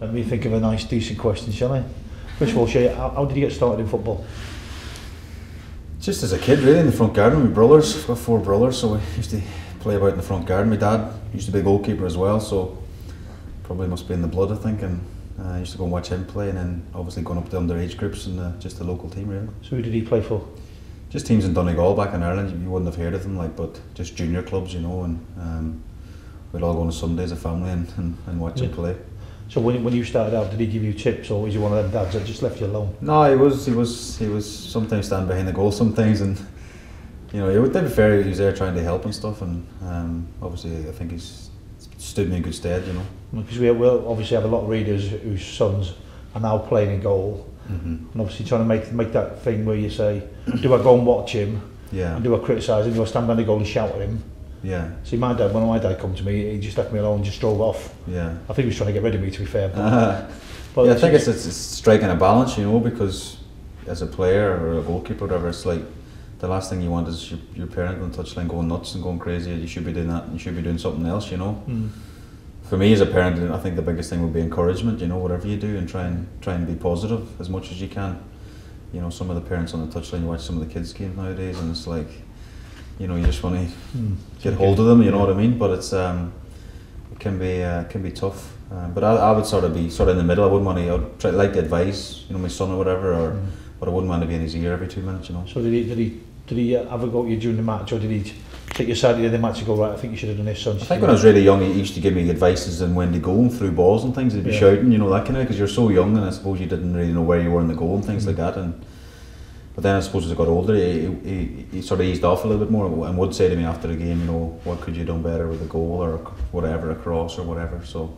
Let me think of a nice, decent question, shall I? First of all, Shay, how, how did you get started in football? Just as a kid, really, in the front garden. My brothers, I've got four brothers, so we used to play about in the front garden. My dad used to be a goalkeeper as well, so probably must be in the blood, I think. And uh, I used to go and watch him play, and then obviously going up to underage groups and uh, just the local team, really. So who did he play for? Just teams in Donegal back in Ireland. You wouldn't have heard of them, like, but just junior clubs, you know. And um, we'd all go on a Sunday as a family and, and, and watch Yeah. him play. So when, when you started out, did he give you tips or was he one of them dads that just left you alone? No, he was he was he was sometimes stand behind the goal sometimes and you know, he would be fair, he was there trying to help and stuff and um, obviously I think he's stood me in good stead, you know. Because we will obviously have a lot of readers whose sons are now playing in goal Mm-hmm. and obviously trying to make make that thing where you say, do I go and watch him Yeah, and do I criticise him, do I stand behind the goal and shout at him? Yeah, See, my dad, when my dad come to me, he just left me alone and just drove off. yeah. I think he was trying to get rid of me, to be fair. But, Uh, but yeah, I think it's, it's, it's striking a balance, you know, because as a player or a goalkeeper or whatever, it's like the last thing you want is your, your parent on the touchline going nuts and going crazy. You should be doing that you should be doing something else, you know. Mm. for me as a parent, I think the biggest thing would be encouragement. You know, whatever you do, and try and try and be positive as much as you can. You know, some of the parents on the touchline, you watch some of the kids' games nowadays, and it's like, you know, you just want to Mm. get hold of them. You know what I mean? But it's um, it can be uh, can be tough. Um, but I, I would sort of be sort of in the middle. I wouldn't want to. I'd try like to advise, you know, my son or whatever, or Mm. but I wouldn't want to be in his ear every two minutes. You know. So did he, did he, did he uh, have a go to you during the match or did he take your side at the end of the match and go, right, I think you should have done this, son? I think when I was really young, he used to give me advices on when to go and through balls and things. He'd be Yeah. shouting, you know, that kind of because you're so young, and I suppose you didn't really know where you were in the goal and things Mm. like that. And but then I suppose as I got older, he, he, he sort of eased off a little bit more and would say to me after the game, you know, what could you have done better with a goal or whatever, a cross or whatever. So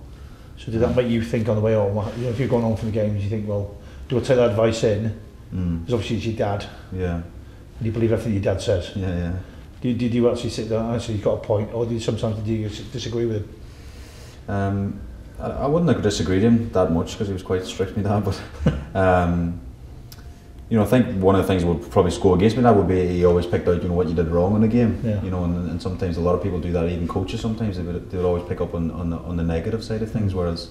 So did that make you think on the way home? You know, if you're going home from the games, you think, well, do I take that advice in? mm, Because obviously it's your dad, yeah, and you believe everything your dad says. yeah, yeah. Did, did you actually sit there and actually got a point, or did you sometimes did you disagree with him? Um, I, I wouldn't have disagreed with him that much because he was quite strict with me dad, but um, you know, I think one of the things that would probably score against me that would be he always picked out you know what you did wrong in the game. Yeah. You know, and, and sometimes a lot of people do that. Even coaches sometimes they would, they would always pick up on on the, on the negative side of things, whereas.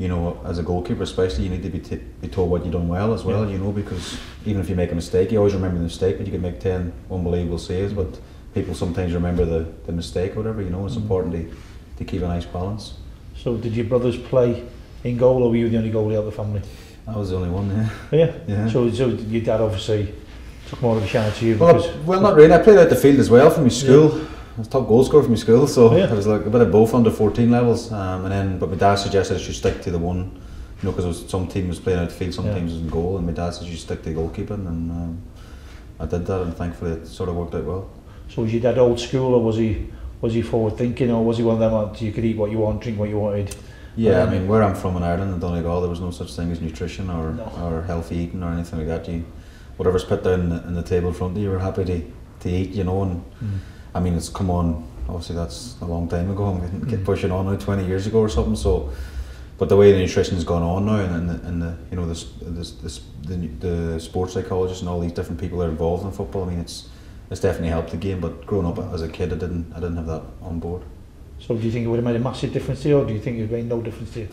You know, as a goalkeeper, especially, you need to be, t- be told what you've done well as well. Yeah. You know, because even if you make a mistake, you always remember the mistake, but you can make ten unbelievable saves. But people sometimes remember the, the mistake, or whatever. You know, it's Mm. important to, to keep a nice balance. So did your brothers play in goal, or were you the only goalie out of the family? I was the only one, yeah. Yeah. Yeah. So, so your dad obviously took more of a shine to you Well, well, not really. I played out the field as well from my school. I was top goal scorer from my school, so Oh, yeah. I was like a bit of both under 14 levels. Um, and then, but my dad suggested I should stick to the one, you know, because some team was playing out the field, some Yeah. teams was in goal, and my dad said you should stick to goalkeeping, and um, I did that, and thankfully it sort of worked out well. so was your dad old school, or was he was he forward thinking, or was he one of them that you could eat what you want, drink what you wanted? Yeah, Um, I mean, where I'm from in Ireland, in Donegal, there was no such thing as nutrition or, No. or healthy eating or anything like that. You, whatever's put down in the, in the table in front of you, were happy to, to eat, you know, and I mean, it's come on. Obviously, that's a long time ago. I'm getting, get Mm. pushing on now, twenty years ago or something. So, but the way the nutrition's gone on now, and, and, the, and the you know the, the, the the sports psychologists and all these different people that are involved in football. I mean, it's it's definitely helped the game. But growing up as a kid, I didn't I didn't have that on board. So do you think it would have made a massive difference to you, or do you think it would have made no difference to you?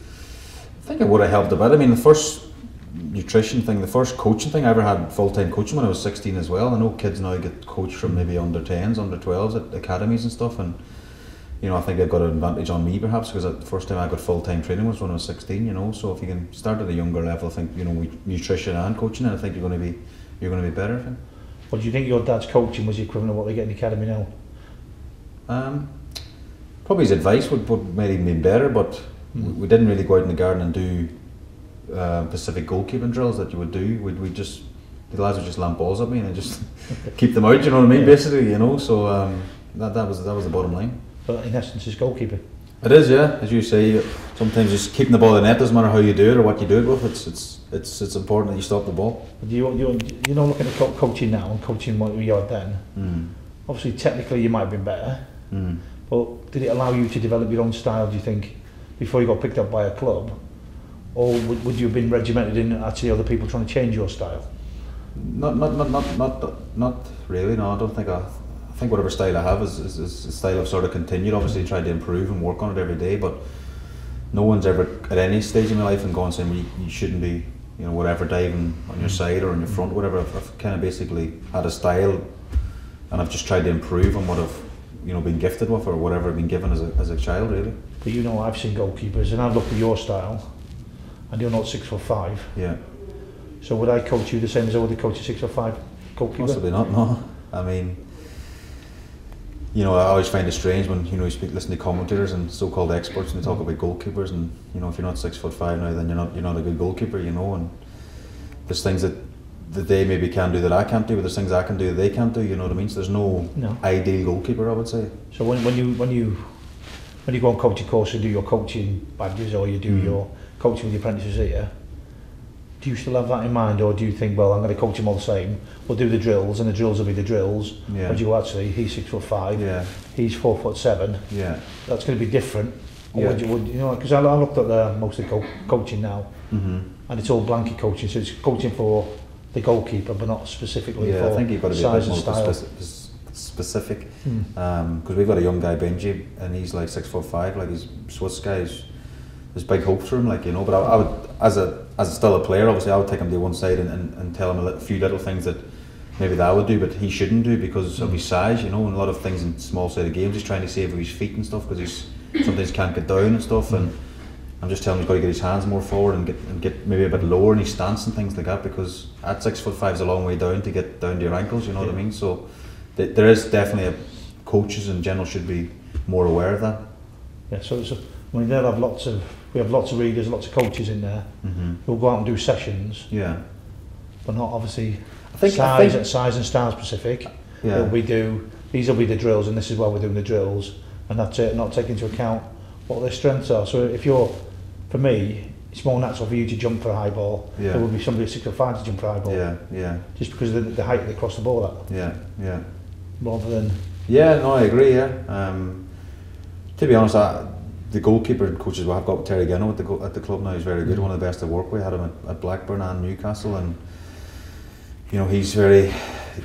I think it would have helped a bit. I mean, the first nutrition thing, the first coaching thing I ever had full time coaching when I was 16 as well. I know kids now get coached from maybe under 10s, under 12s at academies and stuff. And, you know, I think they've got an advantage on me perhaps because the first time I got full time training was when I was 16, you know. So if you can start at a younger level, I think, you know, nutrition and coaching, and I think you're going to be you're going to be better. Or do you think your dad's coaching was the equivalent of what they get in the academy now? Um, probably his advice would, would maybe been better, but we, Mm. we didn't really go out in the garden and do uh, Pacific goalkeeping drills that you would do. We'd, we just the lads would just lamp balls at me and just keep them out. You know what I mean? Yeah. Basically, you know. So um, that that was that was the bottom line. But in essence, it's goalkeeping. It is, yeah. As you say, sometimes just keeping the ball in the net doesn't matter how you do it or what you do it with. It's it's it's it's important that you stop the ball. But you, you, you know, looking at co- coaching now and coaching what you are then, Mm. obviously technically you might have been better, Mm. But did it allow you to develop your own style, do you think, before you got picked up by a club? Or would, would you have been regimented in actually other people trying to change your style? Not, not, not, not, not, not really. No, I don't think I. I think whatever style I have is, is, is a style I've sort of continued. Obviously, tried to improve and work on it every day. But no one's ever at any stage in my life and gone saying well, you, you shouldn't be, you know, whatever diving on your side or on your front, whatever. I've, I've kind of basically had a style, and I've just tried to improve on what I've, you know, been gifted with or whatever been given as a, as a child, really. But you know, I've seen goalkeepers, and I've looked at your style, and you're not six foot five. Yeah. So would I coach you the same as I would coach a six foot five goalkeeper? Possibly not. No. I mean, you know, I always find it strange when you know you speak, listen to commentators and so-called experts, and they talk mm. about goalkeepers, and you know, if you're not six foot five now, then you're not you're not a good goalkeeper, you know. And there's things that that they maybe can do that I can't do, but there's things I can do that they can't do. You know what I mean? So there's no, No. ideal goalkeeper, I would say. So when, when you when you when you go on coaching course and do your coaching badges or you do Mm. your coaching with the apprentices here, do you still have that in mind or do you think, well, I'm going to coach him all the same? We'll do the drills and the drills will be the drills. Yeah. Do you actually, he's six foot five, Yeah. he's four foot seven, Yeah. that's going to be different. Yeah. would you, would, you know, because I, I looked at the, most of the co- coaching now hmm and it's all blanket coaching, so it's coaching for the goalkeeper but not specifically Yeah, for I think you've got to be a size bit and more speci- specific. Hmm. Um, because we've got a young guy Benji and he's like six foot five like he's Swiss guy he's, there's big hopes for him like you know but I, I would as a as a still a player obviously I would take him to one side and, and, and tell him a few little things that maybe that I would do but he shouldn't do because of his size you know and a lot of things in small side of games he's trying to save with his feet and stuff because he's sometimes can't get down and stuff and I'm just telling him he's got to get his hands more forward and get and get maybe a bit lower in his stance and things like that because at six foot five is a long way down to get down to your ankles you know what I mean so th- there is definitely a coaches in general should be more aware of that. Yeah, so, so I mean, they'll have lots of, we have lots of readers, lots of coaches in there Mm-hmm. who'll go out and do sessions, Yeah, but not obviously I think. size, I think and size and style specific. yeah, What we do, these will be the drills, and this is why we're doing the drills, and that's it, not taking into account what their strengths are. So if you're, for me, it's more natural for you to jump for a high ball. Yeah. There would be somebody at six or five to jump for a high ball, yeah, yeah, just because of the, the height they cross the ball at, yeah, yeah. rather than Yeah, no, I agree. Yeah. Um, to be honest, I, the goalkeeper coaches well, I've got Terry Gennoe at the at the club now. He's very good. One of the best I work with. Had him at, at Blackburn and Newcastle, and you know he's very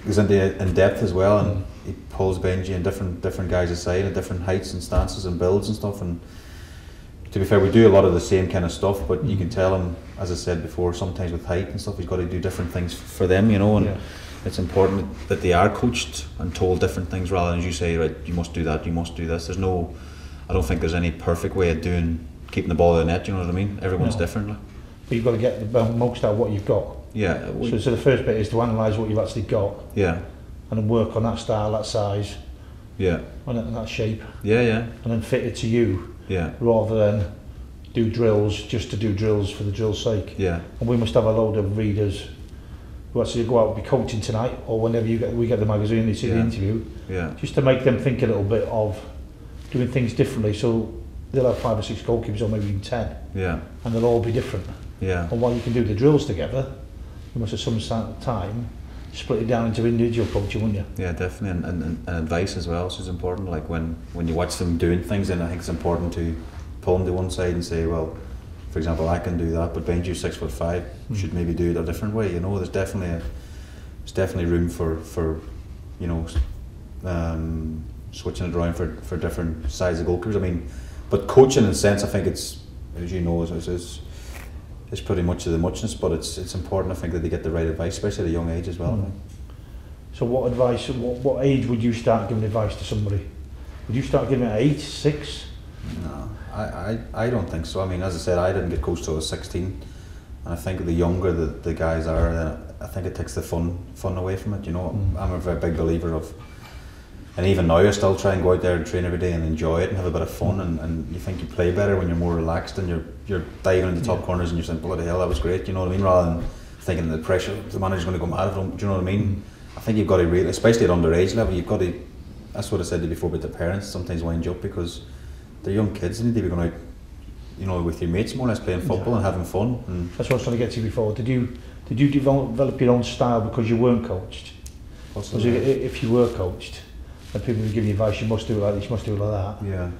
he's into in depth as well, and he pulls Benji and different different guys aside at different heights and stances and builds and stuff. And to be fair, we do a lot of the same kind of stuff, but you can mm-hmm. tell him, as I said before, sometimes with height and stuff, he's got to do different things for them, you know. And Yeah. it's important that they are coached and told different things rather than as you say, right, you must do that, you must do this. There's no, I don't think there's any perfect way of doing keeping the ball in the net. You know what I mean? Everyone's No. different. but you've got to get the most out of what you've got. Yeah, So, so the first bit is to analyse what you've actually got yeah, and then work on that style, that size, yeah, and that, shape, yeah, yeah, and then fit it to you yeah, rather than do drills just to do drills for the drill's sake. yeah, And we must have a load of readers who actually go out and be coaching tonight or whenever you get we get the magazine, they see the interview, yeah, just to make them think a little bit of doing things differently. So they'll have five or six goalkeepers or maybe even ten, yeah, and they'll all be different. yeah, And while you can do the drills together, you must at some time split it down into individual coaching, wouldn't you? yeah, definitely. And, and, and advice as well, which is important. Like when, when you watch them doing things, then I think it's important to pull them to one side and say, well, for example, I can do that, but Benji's six foot five, Mm. should maybe do it a different way. You know, there's definitely a, there's definitely room for, for you know, um, switching it around for, for different size of goalkeepers. I mean, but coaching in a sense, I think it's, as you know, is, is, is pretty much of the muchness, but it's it's important, I think, that they get the right advice, especially at a young age as well. Mm. So what advice, what, what age would you start giving advice to somebody? Would you start giving it at eight, six? No, I, I, I don't think so. I mean, as I said, I didn't get coached till I was 16. And I think the younger the, the guys are, then I think it takes the fun fun away from it. You know, Mm. I'm a very big believer of, and even now I still try and go out there and train every day and enjoy it and have a bit of fun. And, and you think you play better when you're more relaxed and you're you're diving into top Yeah. corners and you're saying, bloody hell, that was great. You know what I mean? Rather than thinking the pressure, the manager's going to go mad don't. You know what I mean? Mm-hmm. I think you've got to really, especially at underage level, you've got to. That's what I said to you before about the parents. Sometimes wind you up because they're young kids. And they need to be going out, you know, with your mates more or less playing football and having fun. And That's what I was trying to get to before. Did you did you develop, develop your own style because you weren't coached? what's Was it, if you were coached, and people would give you advice, you must do it like this, you must do it like that. yeah.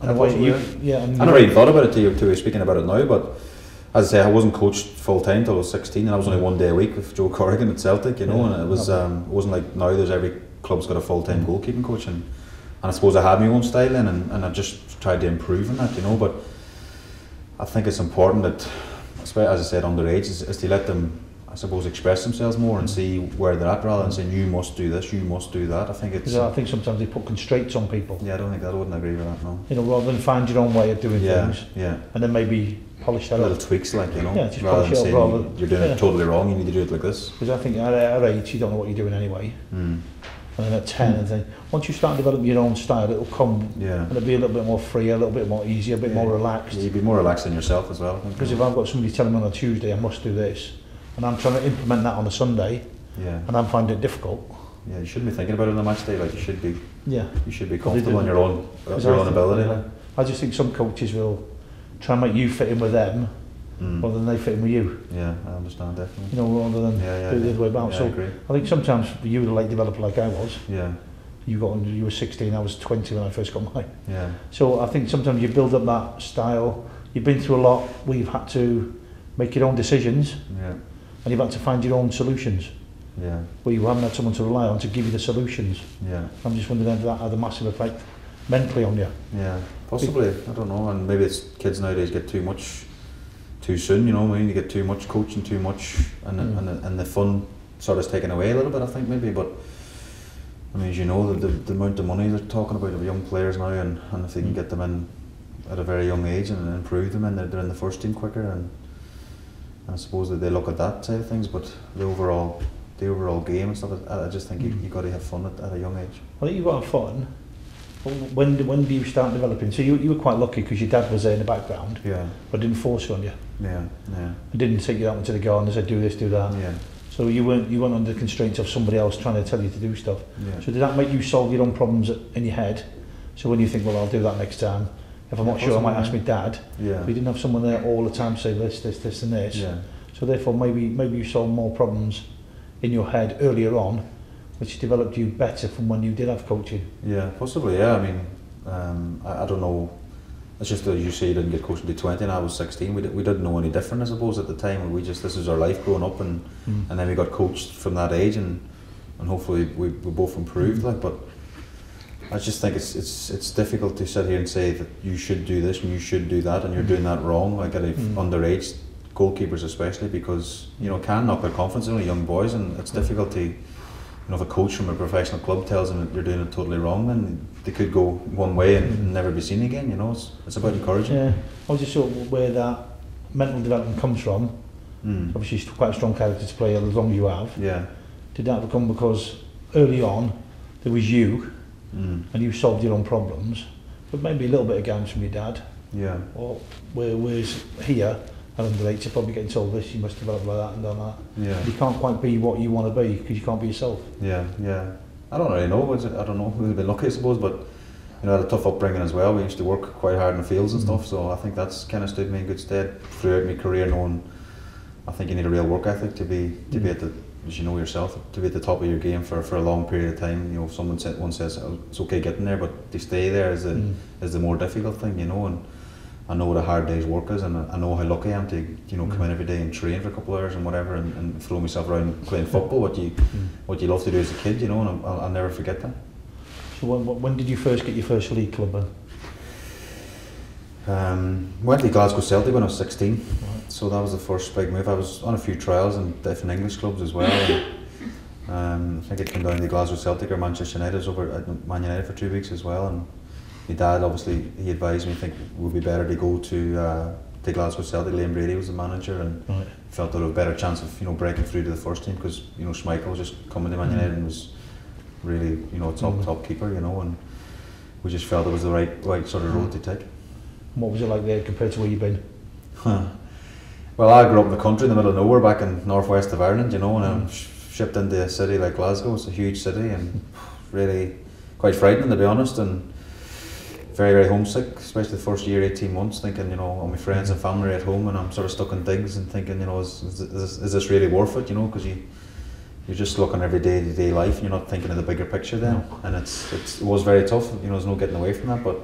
And Possibly, you, yeah. and I never even thought about it till you, till you were speaking about it now, but as I say, I wasn't coached full time till I was 16, and I was only one day a week with Joe Corrigan at Celtic, you know, Yeah. and it was um, it wasn't like now there's every club's got a full time goalkeeping coach, and, and I suppose I had my own style then, and, and I just tried to improve on that, you know, but I think it's important that, as I said, underage is, is to let them, I suppose, express themselves more and see where they're at rather than saying you must do this, you must do that. I think it's. I think sometimes they put constraints on people. Yeah, I don't think that I wouldn't agree with that. No. You know, rather than find your own way of doing Yeah, things, yeah. and then maybe polish that up. Little up. tweaks, like you know, Yeah, just rather polish than it up saying rather- you're doing yeah. it totally wrong. You need to do it like this. Because I think at our age, you don't know what you're doing anyway. Mm. And then at 10, and then once you start developing your own style, it'll come Yeah. and it'll be a little bit more free, a little bit more easy, a bit Yeah. more relaxed. You'd be more relaxed in yourself as well. Because if I've got somebody telling me on a Tuesday I must do this, and I'm trying to implement that on a Sunday, yeah, and I'm finding it difficult, yeah, you shouldn't be thinking about it on a match day. Like you should be, yeah. you should be comfortable in do. your own, your I own ability. yeah. I just think some coaches will try and make you fit in with them Mm. rather than they fit in with you, Yeah, I understand definitely. you know, rather than Yeah, yeah, do it the other way about. I so agree. I think sometimes you, the late developer like I was, Yeah, you got you were 16, I was 20 when I first got mine. yeah, So I think sometimes you build up that style. You've been through a lot you've had to make your own decisions yeah, and you've had to find your own solutions yeah, where you haven't had someone to rely on to give you the solutions. yeah, I'm just wondering if that had a massive effect mentally on you. yeah. Possibly, I don't know. And maybe it's kids nowadays get too much too soon. You know, when you get too much coaching, too much, and Mm. and the, and the fun sort of is taken away a little bit. I think maybe, but. I mean, as you know, the, the, the amount of money they're talking about of young players now, and, and if they can Mm. get them in at a very young age and improve them, and they're, they're in the first team quicker, and I suppose that they look at that side of things. But the overall, the overall game and stuff, I, I just think you Mm. you got to have fun at, at a young age. I think you've got have fun. When, when do you start developing? So you, you were quite lucky because your dad was there in the background Yeah, but didn't force it on you. yeah, yeah, He didn't take you out into the garden and said do this, do that. yeah, So you weren't, you weren't under the constraints of somebody else trying to tell you to do stuff. yeah. So did that make you solve your own problems in your head? So when you think, well, I'll do that next time. If I'm Yeah, not sure, I might ask my dad. Yeah. You didn't have someone there all the time say this, this, this and this. Yeah. So therefore, maybe maybe you solved more problems in your head earlier on, which developed you better from when you did have coaching. Yeah, possibly. Yeah, I mean, um, I, I don't know. It's just that you say you didn't get coached until twenty, and I was sixteen. We, did, we didn't know any different, I suppose, at the time. We just this is our life growing up, and, Mm. and then we got coached from that age, and and hopefully we, we both improved. Mm. Like, but I just think it's it's it's difficult to sit here and say that you should do this and you should do that, and you're Mm. doing that wrong. Like at a Mm. underage goalkeepers, especially because you know can knock their confidence. Only young boys, and it's difficult to. You know, if a coach from a professional club tells them that you're doing it totally wrong, then they could go one way and Mm. never be seen again. You know, it's, it's about encouraging. Yeah, I was just sort of where that mental development comes from. Mm. Obviously, it's quite a strong character to play as long as you have. Yeah. Did that come because early on there was you Mm. and you solved your own problems, but maybe a little bit of guidance from your dad, Yeah. or where, whereas here at underage you're probably getting told this, you must develop like that and done that. Yeah. You can't quite be what you want to be because you can't be yourself. Yeah. Yeah. I don't really know. I don't know. We've been lucky, I suppose, but you know, I had a tough upbringing as well. We used to work quite hard in the fields and Mm. stuff, so I think that's kind of stood me in good stead throughout my career. Knowing, I think you need a real work ethic to be to be Mm. at the, as you know yourself, to be at the top of your game for, for a long period of time. You know, someone said one says oh, it's okay getting there, but to stay there is the Mm. is the more difficult thing. You know, and I know what a hard day's work is, and I know how lucky I am to you know come Mm. in every day and train for a couple of hours and whatever, and, and throw myself around playing football. What you Mm. what you love to do as a kid, you know, and I'll, I'll never forget that. So when, when did you first get your first league club then? Um, went to Glasgow Celtic when I was 16, Right. so that was the first big move. I was on a few trials in different English clubs as well. And, um, I think it came down to Glasgow Celtic or Manchester United. I was over at Man United for two weeks as well, and my dad obviously he advised me. I think it would be better to go to uh, to Glasgow Celtic. Liam Brady was the manager, and Right. felt there was a better chance of you know breaking through to the first team because you know Schmeichel was just coming to Man Mm. United and was really you know a top Mm. top keeper, you know, and we just felt it was the right right sort of road to take. What was it like there compared to where you've been? Huh. Well, I grew up in the country in the middle of nowhere back in northwest of Ireland, you know, and I'm sh- shipped into a city like Glasgow. It's a huge city and really quite frightening to be honest, and very very homesick, especially the first year, eighteen months, thinking you know all my friends and family are at home, and I'm sort of stuck in digs and thinking you know is is, is, this, is this really worth it? You know, because you you're just looking every day to day life, and you're not thinking of the bigger picture then, and it's, it's it was very tough. You know, there's no getting away from that, but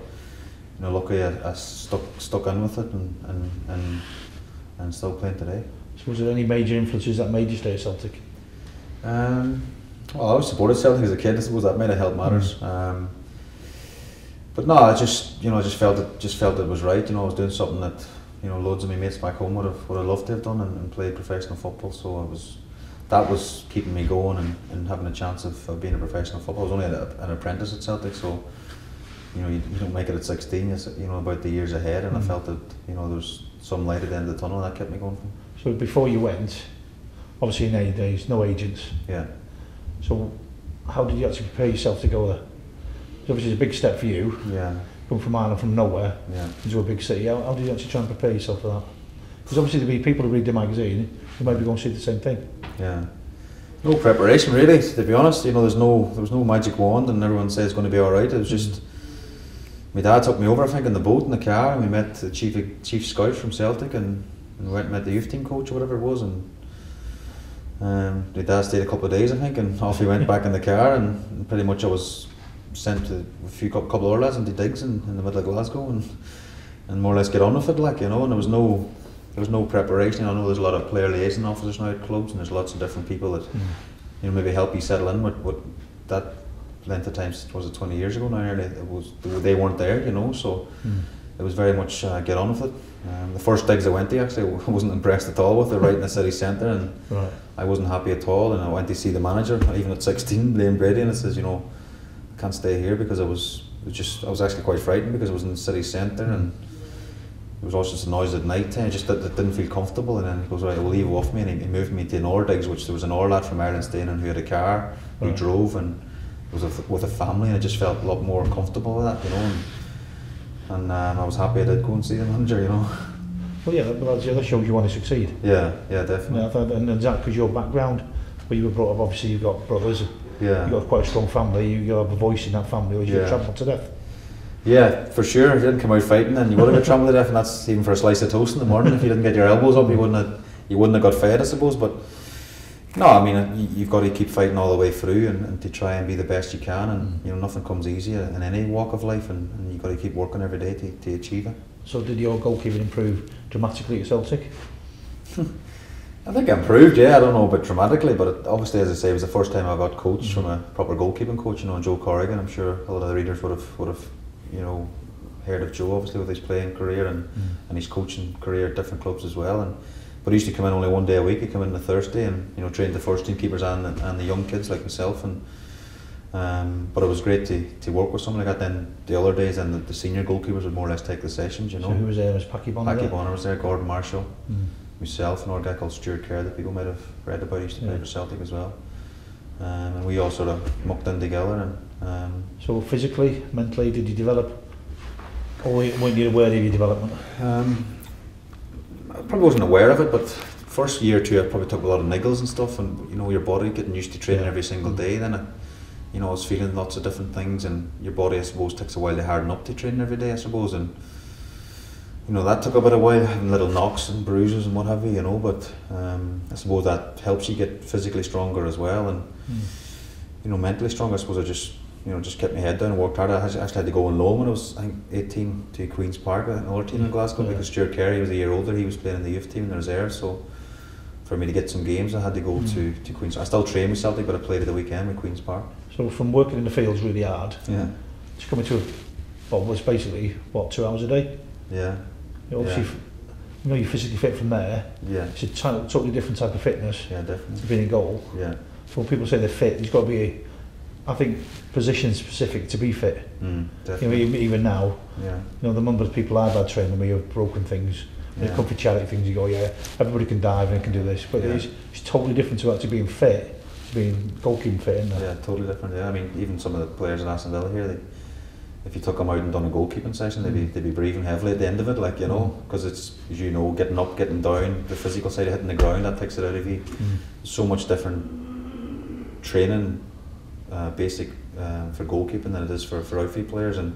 you know, luckily I, I stuck stuck in with it and and and, and still playing today. So was there any major influences that made you stay at Celtic? Um, well, I was supported Celtic as a kid. I suppose that might have helped matters. Um, but no, I just you know I just felt it just felt it was right. You know, I was doing something that you know, loads of my mates back home would have would have loved to have done and, and played professional football. So it was that was keeping me going and, and having a chance of, of being a professional footballer. I was only a, an apprentice at Celtic, so you know you, you don't make it at 16. You know about the years ahead, and Mm. I felt that you know there's some light at the end of the tunnel that kept me going. So before you went, obviously in any days, no agents. Yeah, So how did you actually prepare yourself to go there? It's obviously it's a big step for you, yeah, Come from Ireland from nowhere yeah. into a big city. How, how did you actually try and prepare yourself for that? Because obviously there'll be people who read the magazine who might be going to see the same thing. Yeah. No preparation really, to be honest. You know, there's no there was no magic wand and everyone says it's going to be all right. It was just my dad took me over, I think, in the boat in the car, and we met the chief chief scout from Celtic, and, and we went and met the youth team coach or whatever it was, and um, my dad stayed a couple of days, I think, and off we went back in the car, and, pretty much I was sent to a few cou- couple of other lads into digs in, in the middle of Glasgow, and and more or less get on with it, like you know, and there was no there was no preparation. I know there's a lot of player liaison officers now at clubs, and there's lots of different people that you know maybe help you settle in. What what that length of time was it 20 years ago now? Nearly it was they weren't there, you know. So Mm. it was very much uh, get on with it. Um, the first digs I went to actually I wasn't impressed at all with it. Right in the city centre, and Right. I wasn't happy at all. And I went to see the manager, even at 16, Liam Brady, and I says, you know, I can't stay here because I was was just I was actually quite frightened because I was in the city centre and. It was also just a noise at night time, just that didn't feel comfortable. And then he goes, Right, we'll leave off me. And he, he moved me to an Or digs, which there was an Or lad from Ireland staying in who had a car, who Right. drove, and was with, with a family. And I just felt a lot more comfortable with that, you know. And, and um, I was happy I did go and see the manager, you know. Well, yeah, that, that's, yeah, that shows you want to succeed. Yeah, yeah, definitely. Yeah, thought, and is that because your background, where you were brought up, obviously you've got brothers, Yeah. you've got quite a strong family, you, have a voice in that family, or you Yeah. trampled to death. Yeah, for sure. If you didn't come out fighting, then you would have got trampled to death, and that's even for a slice of toast in the morning. If you didn't get your elbows up, you wouldn't have, you wouldn't have got fed, I suppose. But no, I mean, you- you've got to keep fighting all the way through, and, and to try and be the best you can. And mm. you know, nothing comes easy in any walk of life, and, and you've got to keep working every day to, to achieve it. So did your goalkeeping improve dramatically at Celtic? I think I improved, yeah. I don't know about dramatically, but it, obviously, as I say, it was the first time I got coached mm. from a proper goalkeeping coach. You know, Joe Corrigan. I'm sure a lot of the readers would have would have, you know, heard of Joe obviously with his playing career and, mm. and his coaching career at different clubs as well. And but he used to come in only one day a week. He'd come in on a Thursday and you know train the first team keepers and and the young kids like myself. And um, but it was great to, to work with someone like that. Then the other days, and the, the senior goalkeepers would more or less take the sessions. You know, So who was there? Was Packie Bonner Packie there? Bonner was there, Gordon Marshall Mm. myself and our guy called Stewart Kerr that people might have read about. He used to play Yeah. for Celtic as well. Um, and we all sort of mucked in together and um, So physically, mentally, did you develop? Or weren't you aware of your development? um, I probably wasn't aware of it, but first year or two I probably took a lot of niggles and stuff and you know your body getting used to training every single day then I, you know I was feeling lots of different things and your body I suppose takes a while to harden up to training every day I suppose and you know that took a bit of while having little knocks and bruises and what have you you know but um, I suppose that helps you get physically stronger as well and you know, mentally stronger. I suppose I just, you know, just kept my head down and worked hard. I actually had to go on loan when I was, I think, 18 to Queen's Park, another team in Glasgow, Yeah. because Stuart Carey was a year older. He was playing in the youth team in the reserve. So for me to get some games, I had to go Mm. to, to Queen's. I still train with Celtic, but I played at the weekend with Queen's Park. So from working in the fields really hard, Yeah, to coming to, a, well, was basically what two hours a day. yeah, You obviously, Yeah. you know, you're physically fit from there. yeah, It's a totally different type of fitness yeah, to definitely. being in goal. Yeah, So when people say they're fit, there's got to be, I think, position specific to be fit. mm, You know, even, now, Yeah, you know, the number of people I've had training me have broken things. When Yeah. comes to charity things, you go, yeah, everybody can dive and can do this, but Yeah. it's, it's totally different to actually being fit, to being goalkeeping fit, isn't it? yeah, totally different. Yeah, I mean, even some of the players at Aston Villa here, they, if you took them out and done a goalkeeping session, they'd be Mm. they'd be breathing heavily at the end of it, like you know, because it's as you know, getting up, getting down, the physical side of hitting the ground that takes it out of you. Mm. So much different training, uh, basic um, for goalkeeping than it is for for outfield players, and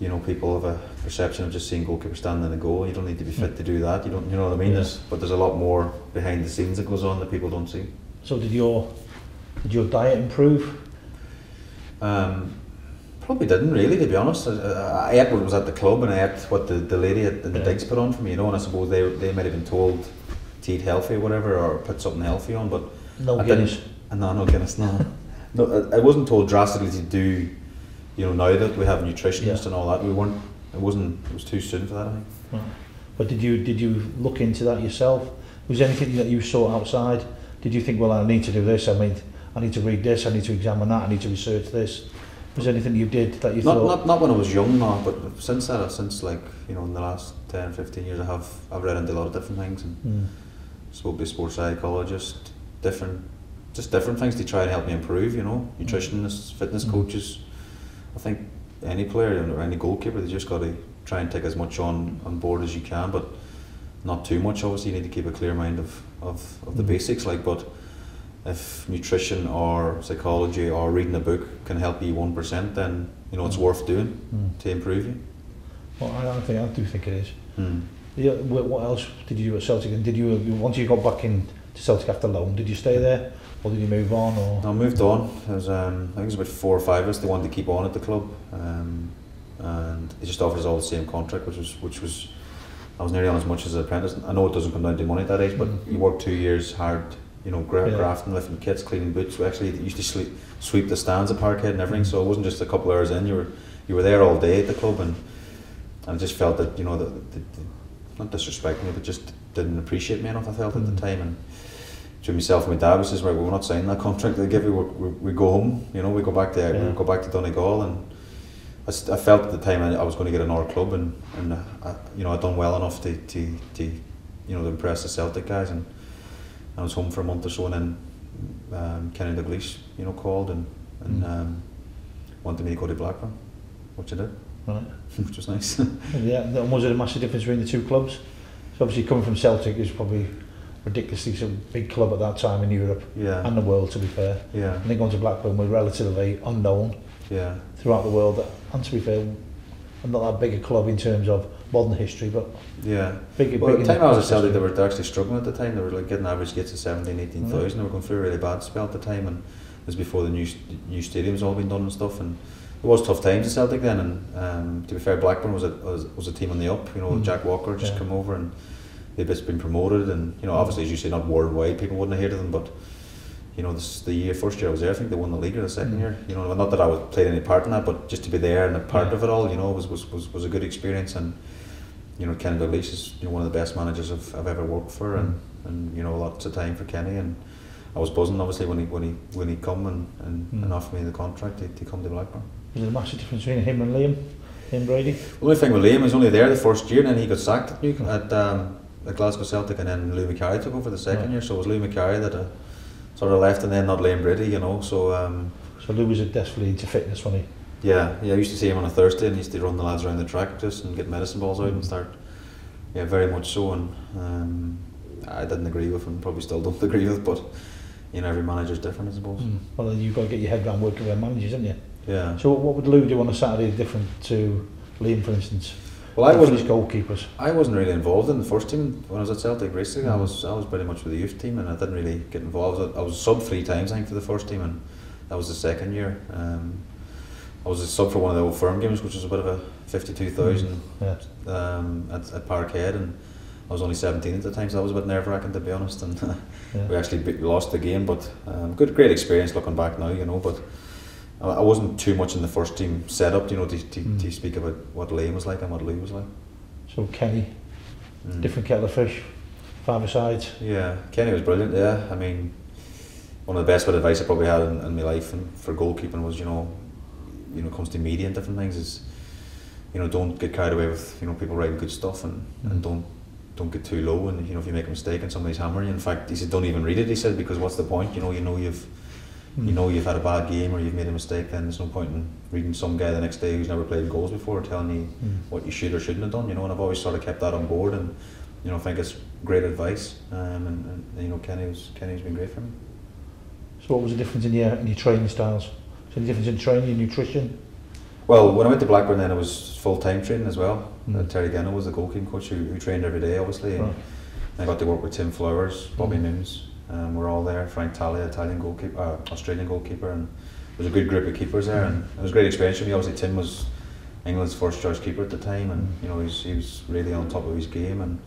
you know, people have a perception of just seeing goalkeeper standing in the goal. You don't need to be fit to do that. You don't, you know what I mean? Yeah. There's, but there's a lot more behind the scenes that goes on that people don't see. So did your did your diet improve? Um, probably didn't really, to be honest. I, I ate what was at the club, and I ate what the, the lady at, the Yeah. digs put on for me. You know, and I suppose they they might have been told to eat healthy or whatever, or put something healthy on. But No I Guinness. didn't. No, no Guinness. No, no. I, wasn't told drastically to do. You know, now that we have nutritionists Yeah. and all that, we weren't. It wasn't. It was too soon for that. I think. Right. But did you did you look into that yourself? Was there anything that you saw outside? Did you think, well, I need to do this. I mean, I need to read this. I need to examine that. I need to research this. Was there anything you did that you Not, thought? not not when I was young, no, but since that, since like you know in the last 10, 15 years, I have I've read into a lot of different things and Mm. spoke to a sports psychologist, different, just different things to try and help me improve. You know, nutritionists, fitness Mm. coaches. I think any player or any goalkeeper, they just got to try and take as much on on board as you can, but not too much. Obviously, you need to keep a clear mind of of, of the Mm. basics. Like, but if nutrition or psychology or reading a book can help you one percent, then you know it's Mm. worth doing Mm. to improve you. Well, I, I think I do think it is. Mm. Yeah, what what else did you do at Celtic? And did you once you got back in to Celtic after loan? Did you stay there, or did you move on? Or I moved on. It was, um, I think it was about four or five of us. They wanted to keep on at the club, um, and it just offered us all the same contract, which was which was I was nearly on as much as an apprentice. I know it doesn't come down to money at that age, but Mm. you work two years hard, you know, gra- Yeah. grafting, lifting kits, cleaning boots. We actually used to sleep, sweep the stands at Parkhead and everything. So it wasn't just a couple of hours in. You were you were there all day at the club, and and I just felt that you know that, that, that not disrespecting me, but just didn't appreciate me enough. I felt at Mm. the time, and to myself and my dad was just right. We're not signing that contract they give you. We, we, we go home. You know, we go back to Yeah. we go back to Donegal, and I felt at the time I, I was going to get another club, and and uh, I, you know I'd done well enough to, to, to you know to impress the Celtic guys, and I was home for a month or so, and then um, Kenny Dalglish, you know, called and and Mm. um, wanted me to go to Blackburn, which I did, right? which was nice. Yeah. And was it a massive difference between the two clubs? So obviously coming from Celtic is probably ridiculously a big club at that time in Europe yeah, and the world. To be fair, yeah, and then going to Blackburn were relatively unknown yeah. throughout the world. And to be fair, I'm not that big a club in terms of modern history, but Yeah. big. Well, big at the time I was at Celtic, they were actually struggling at the time. They were like getting average gates of 17, 18,000. They were going through a really bad spell at the time, and it was before the new new stadiums all been done and stuff. And it was tough times at Celtic then. And um, to be fair, Blackburn was a was, was a team on the up. You know, Mm. Jack Walker just Yeah. come over and they've just been promoted. And you know, obviously as you say, not worldwide, people wouldn't have heard of them, but. You know, this the year first year I was there. I think they won the league or the second Mm. year. You know, not that I was played any part in that, but just to be there and a part Yeah. of it all, you know, was, was, was, was a good experience. And you know, Kenny Dalglish is you know, one of the best managers I've, I've ever worked for, and, and you know, lots of time for Kenny. And I was buzzing obviously when he when he when he come and, and, Mm. and offered me the contract to, to come to Blackburn. Was there a massive difference between him and Liam, Liam Brady? The only thing with Liam was only there the first year, and then he got sacked at, New, at, um, at Glasgow Celtic, and then Lou Macari took over the second Right. year. So it was Lou Macari that uh, sort of left, and then not Liam Brady, you know. So um, So Lou was desperately into fitness when he. yeah, yeah, I used to see him on a Thursday, and he used to run the lads around the track just and get medicine balls out and Mm. start. Yeah, very much so, and um, I didn't agree with him. Probably still don't agree with, but you know, every manager's different, I suppose. Mm. Well, then you've got to get your head around working with managers, haven't you? Yeah. So what would Lou do on a Saturday different to Liam, for instance? Well, I wasn't. goalkeepers. I wasn't really involved in the first team when I was at Celtic racing. I Mm. was I was pretty much with the youth team, and I didn't really get involved. I was, I was sub three times I think for the first team, and that was the second year. Um, I was a sub for one of the old firm games, which was a bit of a fifty-two thousand Yeah. um, at, at Parkhead, and I was only seventeen at the time, so that was a bit nerve wracking to be honest. And Yeah. we actually lost the game, but um, good, great experience looking back now, you know. But I, wasn't too much in the first team setup, you know, to, to, Mm. to speak about what Liam was like and what Lou was like. So Kenny, Mm. different kettle of fish, five sides. Yeah, Kenny was brilliant. Yeah, I mean, one of the best bit of advice I probably had in, in my life and for goalkeeping was, you know, you know, comes to media and different things is, you know, don't get carried away with you know people writing good stuff and, and Mm. don't don't get too low and you know if you make a mistake and somebody's hammering you. In fact, he said don't even read it. He said because what's the point? You know, you know you've Mm. you know you've had a bad game or you've made a mistake. Then there's no point in reading some guy the next day who's never played goals before telling you Mm. what you should or shouldn't have done, you know, and I've always sort of kept that on board and, you know, I think it's great advice, um, and, and, you know, Kenny's, Kenny's been great for me. So what was the difference in your in your training styles? So the difference in training, your nutrition. Well, when I went to Blackburn then it was full-time training as well. Mm. Uh, Terry Gennoe was the goalkeeping coach who, who trained every day, obviously, and Right. I got to work with Tim Flowers, Bobby Mm. Mimms, um, we're all there, Frank Talia, Italian goalkeeper, uh, Australian goalkeeper, and there was a good group of keepers there, and it was a great experience for me. Obviously, Tim was England's first choice keeper at the time, and you know he's, he was really on top of his game, and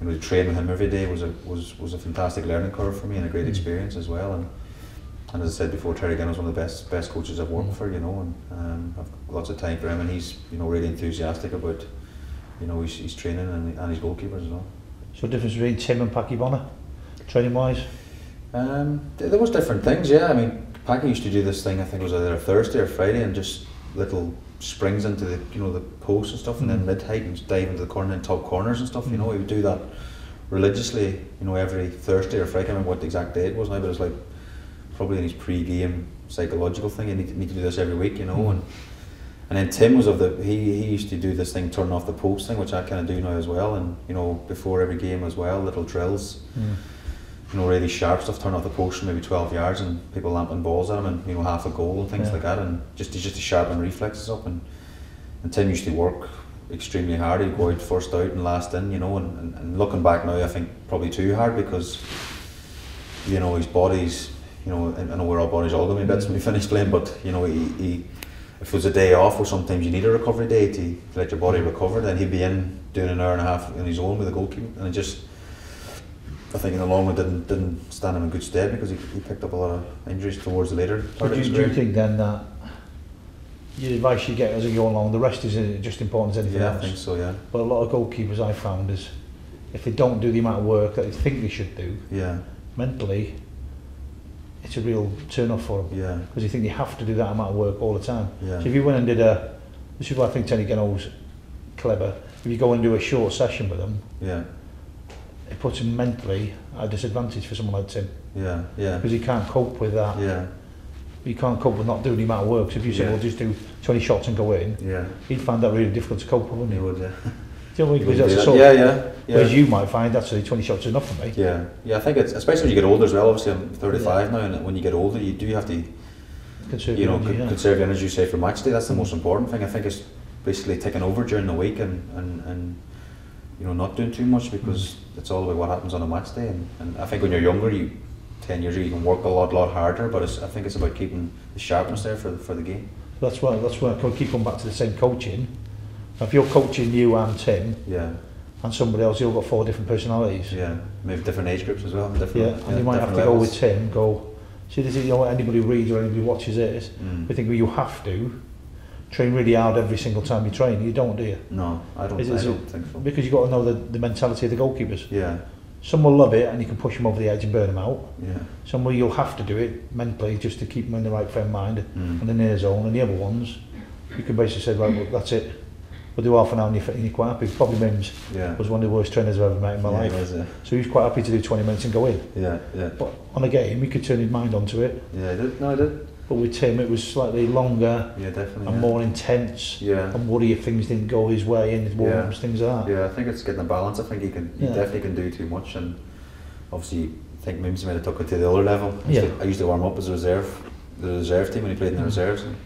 you know to train with him every day was a was, was a fantastic learning curve for me and a great Mm. experience as well. And and as I said before, Terry Gennoe was one of the best best coaches I've worked Mm. for, you know, and um, I've got lots of time for him, and he's you know really enthusiastic about you know, he's, he's training and, and he's goalkeepers as well. So difference between Tim and Packie Bonner, training wise. Um, there was different things, yeah. I mean, Packie used to do this thing. I think it was either a Thursday or Friday, and just little springs into the you know the post and stuff, and then Mm. mid height and dive into the corner and top corners and stuff. You know, Mm. he would do that religiously. You know, every Thursday or Friday. I can't remember what the exact day it was now, but it was like probably in his pre-game psychological thing. You need to, need to do this every week, you know, Mm. and. And then Tim was of the he, he used to do this thing turn off the post thing which I kind of do now as well and you know before every game as well little drills Mm. You know, really sharp stuff, turn off the post from maybe 12 yards and people lamping balls at him and, you know, half a goal and things Yeah. like that. And just just to sharpen reflexes up. And, and Tim used to work extremely hard. He'd go out first out and last in, you know. And, and, and looking back now, I think probably too hard because, you know, his body's, you know, I I know we're all bodies all going to be bits when we finish playing, but, you know, he, he if it was a day off or sometimes you need a recovery day to, to let your body recover, then he'd be in doing an hour and a half on his own with the goalkeeper. And it just, I think in the long run didn't didn't stand him in good stead because he, he picked up a lot of injuries towards the later part do of you, his do you think then that the advice you get as you go along, the rest is just important as anything Yeah, I else? think so. Yeah, But a lot of goalkeepers I found is if they don't do the amount of work that they think they should do yeah, mentally, it's a real turn off for them yeah, because you think you have to do that amount of work all the time. yeah, So if you went and did a, this is why I think Terry Gennoe's clever. If you go and do a short session with them, yeah, it puts him mentally at a disadvantage for someone like Tim yeah, yeah, because he can't cope with that. yeah, He can't cope with not doing the amount of work. So if you say, Yeah. well, just do 20 shots and go in, yeah. he'd find that really difficult to cope with, wouldn't He he? would. Yeah. Do you know what I mean? He would Because do that's that. sort yeah, yeah, yeah. Whereas you might find actually 20 shots is enough for me. Yeah, yeah. I think it's especially when you get older as well. Obviously, I'm 35 now, and when you get older, you do have to, Conserve you know, energy, yeah. conserve energy. Say for match day, that's the most important thing. I think it's basically taking over during the week and and, and you know not doing too much because it's all about what happens on a match day. And, and I think when you're younger, you ten years ago, you can work a lot, lot harder. But it's, I think it's about keeping the sharpness there for the, for the game. That's why that's why I keep coming back to the same coaching. If you're coaching you and Tim Yeah, and somebody else, you've got four different personalities. yeah. Maybe different age groups as well. Yeah, Different. and you might have to different go with Tim. Go. See, this is you know anybody reads or anybody watches this. Mm. We think well, you have to train really hard every single time you train. You don't, do you? No, I don't. Is it- I don't think so. Because you've got to know the, the mentality of the goalkeepers. Yeah, Some will love it and you can push them over the edge and burn them out. yeah. Some will you'll have to do it mentally just to keep them in the right frame of mind Mm. and in their zone. And the other ones, you can basically say, right, well, that's it. We'll do half an hour and you're, and you're quite happy. Probably Mimms Yeah. was one of the worst trainers I've ever met in my yeah, life. was, So he was quite happy to do 20 minutes and go in. yeah, yeah. But on a game, he could turn his mind onto it. Yeah, I did. No, I did. But with Tim, it was slightly longer Yeah, definitely. and yeah. more intense. Yeah. And worry if things didn't go his way in his warm-ups, things like that. Yeah, I think it's getting a balance. I think he can, he Yeah. definitely can do too much, and obviously, I think Mimms might have took it to the other level. I used, Yeah. to, I used to warm up as a reserve, the reserve team when he played in the Mm. reserves. And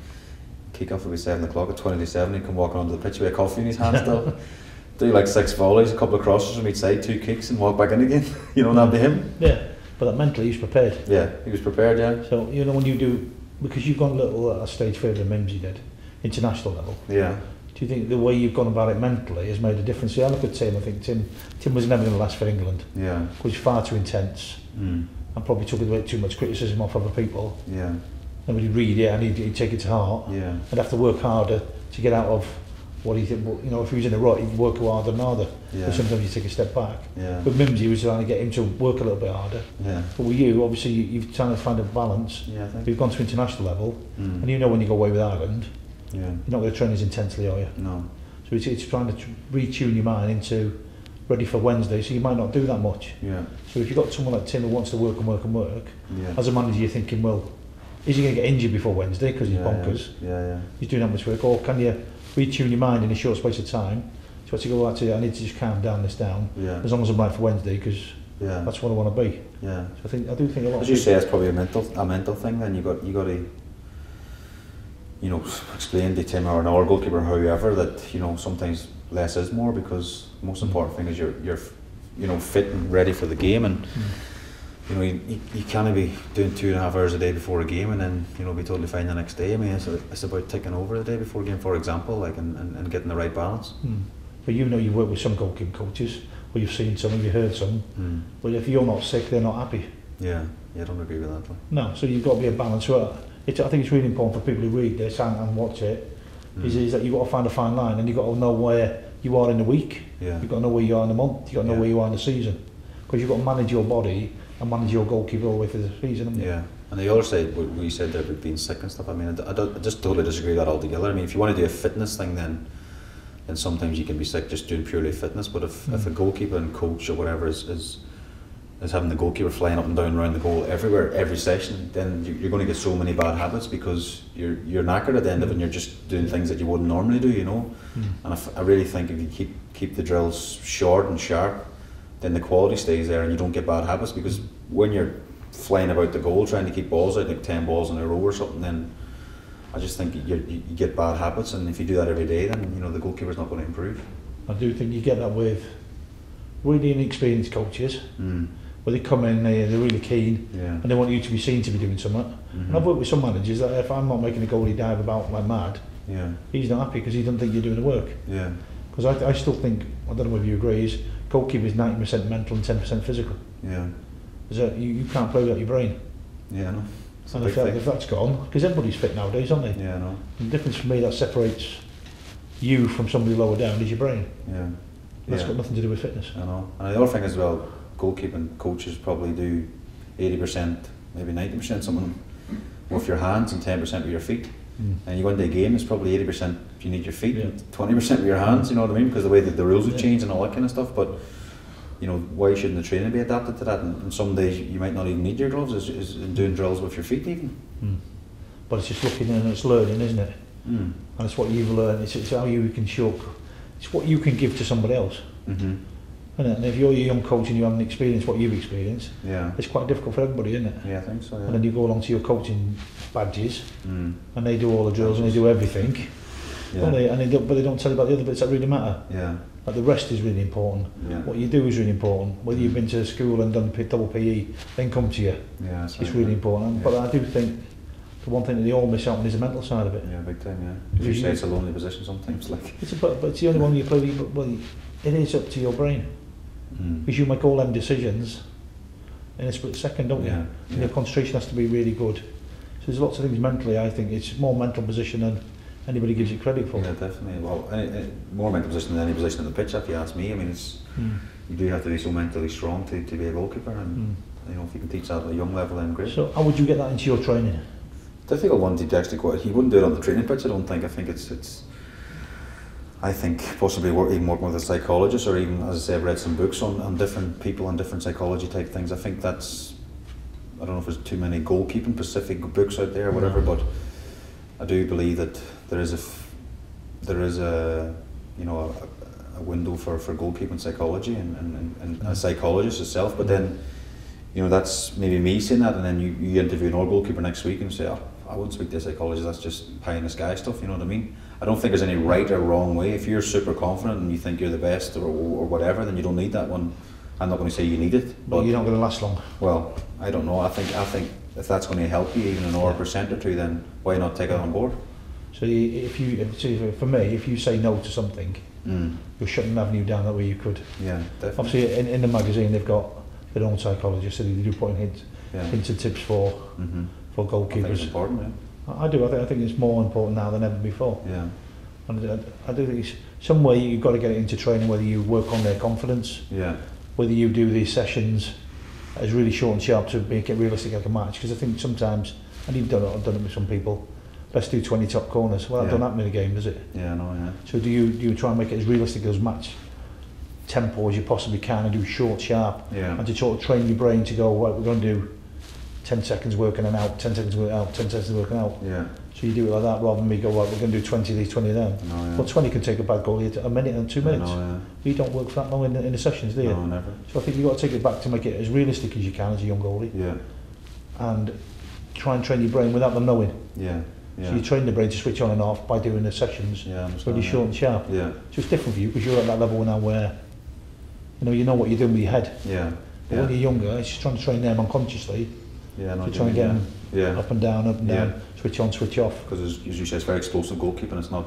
kick off would be seven o'clock at twenty to seven. He'd come walking onto the pitch with a coffee in his hand still. Do like six volleys, a couple of crosses from each side, two kicks, and walk back in again. you know, and that'd be him. Yeah. But that mentally, he was prepared. Yeah, he was prepared. Yeah, So, you know, when you do, because you've gone a little a stage further than Mimsy did, international level. Yeah. Do you think the way you've gone about it mentally has made a difference? Yeah, look at Tim. I think Tim Tim was never going to last for England. Yeah. Because he's far too intense. Mm. And probably took a bit too much criticism off other people. Yeah. Nobody read it and he'd, he'd take it to heart. Yeah. And have to work harder to get out of what do he did. You know, if he was in the rut, he'd work harder and harder. yeah, But sometimes you take a step back. yeah, But Mimsy was trying to get him to work a little bit harder. yeah, But with you, obviously, you, you've trying to find a balance. yeah. Think. You've gone to international level, Mm. and you know when you go away with Ireland, Yeah, you're not going to train as intensely, are you? no, So it's, it's trying to retune your mind into ready for Wednesday, so you might not do that much. yeah, So if you've got someone like Tim who wants to work and work and work, yeah. as a manager you're thinking, well, is he going to get injured before Wednesday because he's yeah, bonkers? Yeah, yeah, He's doing that much work, or can you retune your mind in a short space of time? So actually go, actually, I need to just calm down this down, yeah, as long as I'm right for Wednesday, because yeah, that's what I want to be. yeah. So I think I do think a lot. As you say, it's probably a mental a mental thing. Then you got you got to, you know, explain to Tim or another goalkeeper, however, that you know sometimes less is more because the most Mm. important thing is you're you're, you know, fit and ready for the game, and Mm. You know you, you, you can't be doing two and a half hours a day before a game and then you know be totally fine the next day. I mean, it's, it's about taking over the day before a game, for example, like and, and, and getting the right balance. Mm. But you know you work with some goalkeeping coaches, or you've seen some, you've heard some. Mm. But if you're not sick, they're not happy. Yeah, yeah, I don't agree with that. like. No, so you've got to be a balance. So it's, I think it's really important for people who read this and, and watch it, is, Mm. is that you've got to find a fine line and you've got to know where you are in the week. Yeah. You've got to know where you are in the month. You've got to know Yeah. where you are in the season. Because you've got to manage your body and manage your goalkeeper all the way through the season. Yeah. And the other side, what you said there about being sick and stuff, I mean, I, I don't, I just totally disagree with that altogether. I mean, if you want to do a fitness thing, then then sometimes you can be sick just doing purely fitness. But if, if a Mm. goalkeeper and coach or whatever is, is is having the goalkeeper flying up and down around the goal everywhere, every session, then you- you're going to get so many bad habits because you're you're knackered at the end of it and you're just doing things that you wouldn't normally do, you know. Mm. And if, I really think if you keep keep the drills short and sharp, then the quality stays there and you don't get bad habits because when you're flying about the goal trying to keep balls out like 10 balls in a row or something then I just think you, you, you get bad habits and if you do that every day then you know the goalkeeper's not going to improve I do think you get that with really inexperienced coaches mm. where they come in, they, they're really keen yeah and they want you to be seen to be doing something. And I've Mhm. worked with some managers that if I'm not making a goalie dive about like mad, yeah he's not happy because he doesn't think you're doing the work. yeah Because I, I still think, I don't know whether you agree, is goalkeeper is 90% mental and 10% physical. yeah Is that you, you can't play without your brain. yeah no it's And if, that, if that's gone, because everybody's fit nowadays, aren't they? yeah no The difference for me that separates you from somebody lower down is your brain. yeah That's yeah got nothing to do with fitness. I know and the other thing as well goalkeeping coaches probably do 80% maybe 90% some of them with your hands and 10% with your feet Mm. And you go into a game, it's probably 80% if you need your feet Yeah. and 20% with your hands, you know what I mean? Because the way that the rules have Yeah. changed and all that kind of stuff. But, you know, why shouldn't the training be adapted to that? And, and some days you might not even need your gloves, is, is doing drills with your feet even. Mm. But it's just looking and it's learning, isn't it? Mm. And it's what you've learned. It's, it's how you can show. It's what you can give to somebody else. hmm Isn't it? And if you're a young coach and you haven't experienced what you've experienced, Yeah. it's quite difficult for everybody, isn't it? Yeah, I think so, And then you go along to your coaching badges Mm. and they do all the drills and they do everything. don't Yeah. they? And they don't, but they don't tell you about the other bits that really matter. Yeah. Like the rest is really important. Yeah. What you do is really important. Whether you've been to school and done double PE, then come to you. Yeah, It's right, really yeah. important. Yeah. But I do think the one thing that they all miss out on is the mental side of it. Yeah, big time, yeah. As you You- say, it's a lonely position sometimes, like. It's a, but, but it's the only one you play. But well, it is up to your brain Mm. because you make all them decisions in a split second, don't you? Yeah, And your concentration has to be really good. So there's lots of things mentally. I think it's more mental position than anybody gives you credit for. Yeah, definitely. Well, any, any, more mental position than any position on the pitch, if you ask me. I mean, it's Mm. you do have to be so mentally strong to, to be a goalkeeper, and Mm. you know if you can teach that at a young level, then great. So how would you get that into your training? Difficult one to actually quite. He wouldn't do it on the training pitch. I don't think. I think it's it's. I think possibly work, even working with a psychologist, or even as I say, I've read some books on, on different people and different psychology type things. I think that's. I don't know if there's too many goalkeeping specific books out there or whatever, No. but I do believe that there is a there is a you know a, a window for, for goalkeeping psychology and, and, and, and a mm. psychologist itself. But then you know, that's maybe me saying that, and then you, you interview an old goalkeeper next week and say, oh, I wouldn't speak to a psychologist, that's just pie in the sky stuff, you know what I mean? I don't think there's any right or wrong way. If you're super confident and you think you're the best or, or whatever, then you don't need that one. I'm not going to say you need it, But but you're not going to last long. well, I don't know. I think I think if that's going to help you even an hour percent or two, then why not take it on board? So if you, so for me, if you say no to something, Mm. you're shutting an avenue down that way you could. Yeah, definitely. Obviously, in, in the magazine, they've got their own psychologists, so they do put in hints, Yeah. hints and tips for Mm-hmm. for I think it's goalkeepers. important. I, I do. I think, I think it's more important now than ever before. Yeah. And I, I do think it's some way you've got to get it into training, whether you work on their confidence, Yeah. whether you do these sessions as really short and sharp to make it realistic like a match. Because I think sometimes, and you've done it, I've done it with some people, let's do 20 top corners. Well, that Yeah. don't happen in a game, does it? Yeah. No. Yeah. So do you, do you try and make it as realistic as match tempo as you possibly can and do short, sharp, Yeah. and to sort of train your brain to go, right, we're going to do 10 seconds working and out, 10 seconds working out, 10 seconds working out. Yeah. So you do it like that rather than me go, right, we're going to do 20 of these, 20 of them. No. Yeah. Well, 20 can take a bad goal a minute and two minutes. No. You don't work for that long in the, in the sessions, do you? No. Never. So I think you've got to take it back to make it as realistic as you can as a young goalie Yeah. and try and train your brain without them knowing. Yeah. Yeah. So you train the brain to switch on and off by doing the sessions yeah. Really yeah. short and sharp. Yeah. So it's different for you because you're at that level now where you know you know what you're doing with your head. Yeah. But Yeah. when you're younger, it's just trying to train them unconsciously Yeah. No, to I try and get yeah. Yeah. up and down, up and Yeah. down, switch on, switch off. Because as, as you say, it's very explosive goalkeeping. It's not.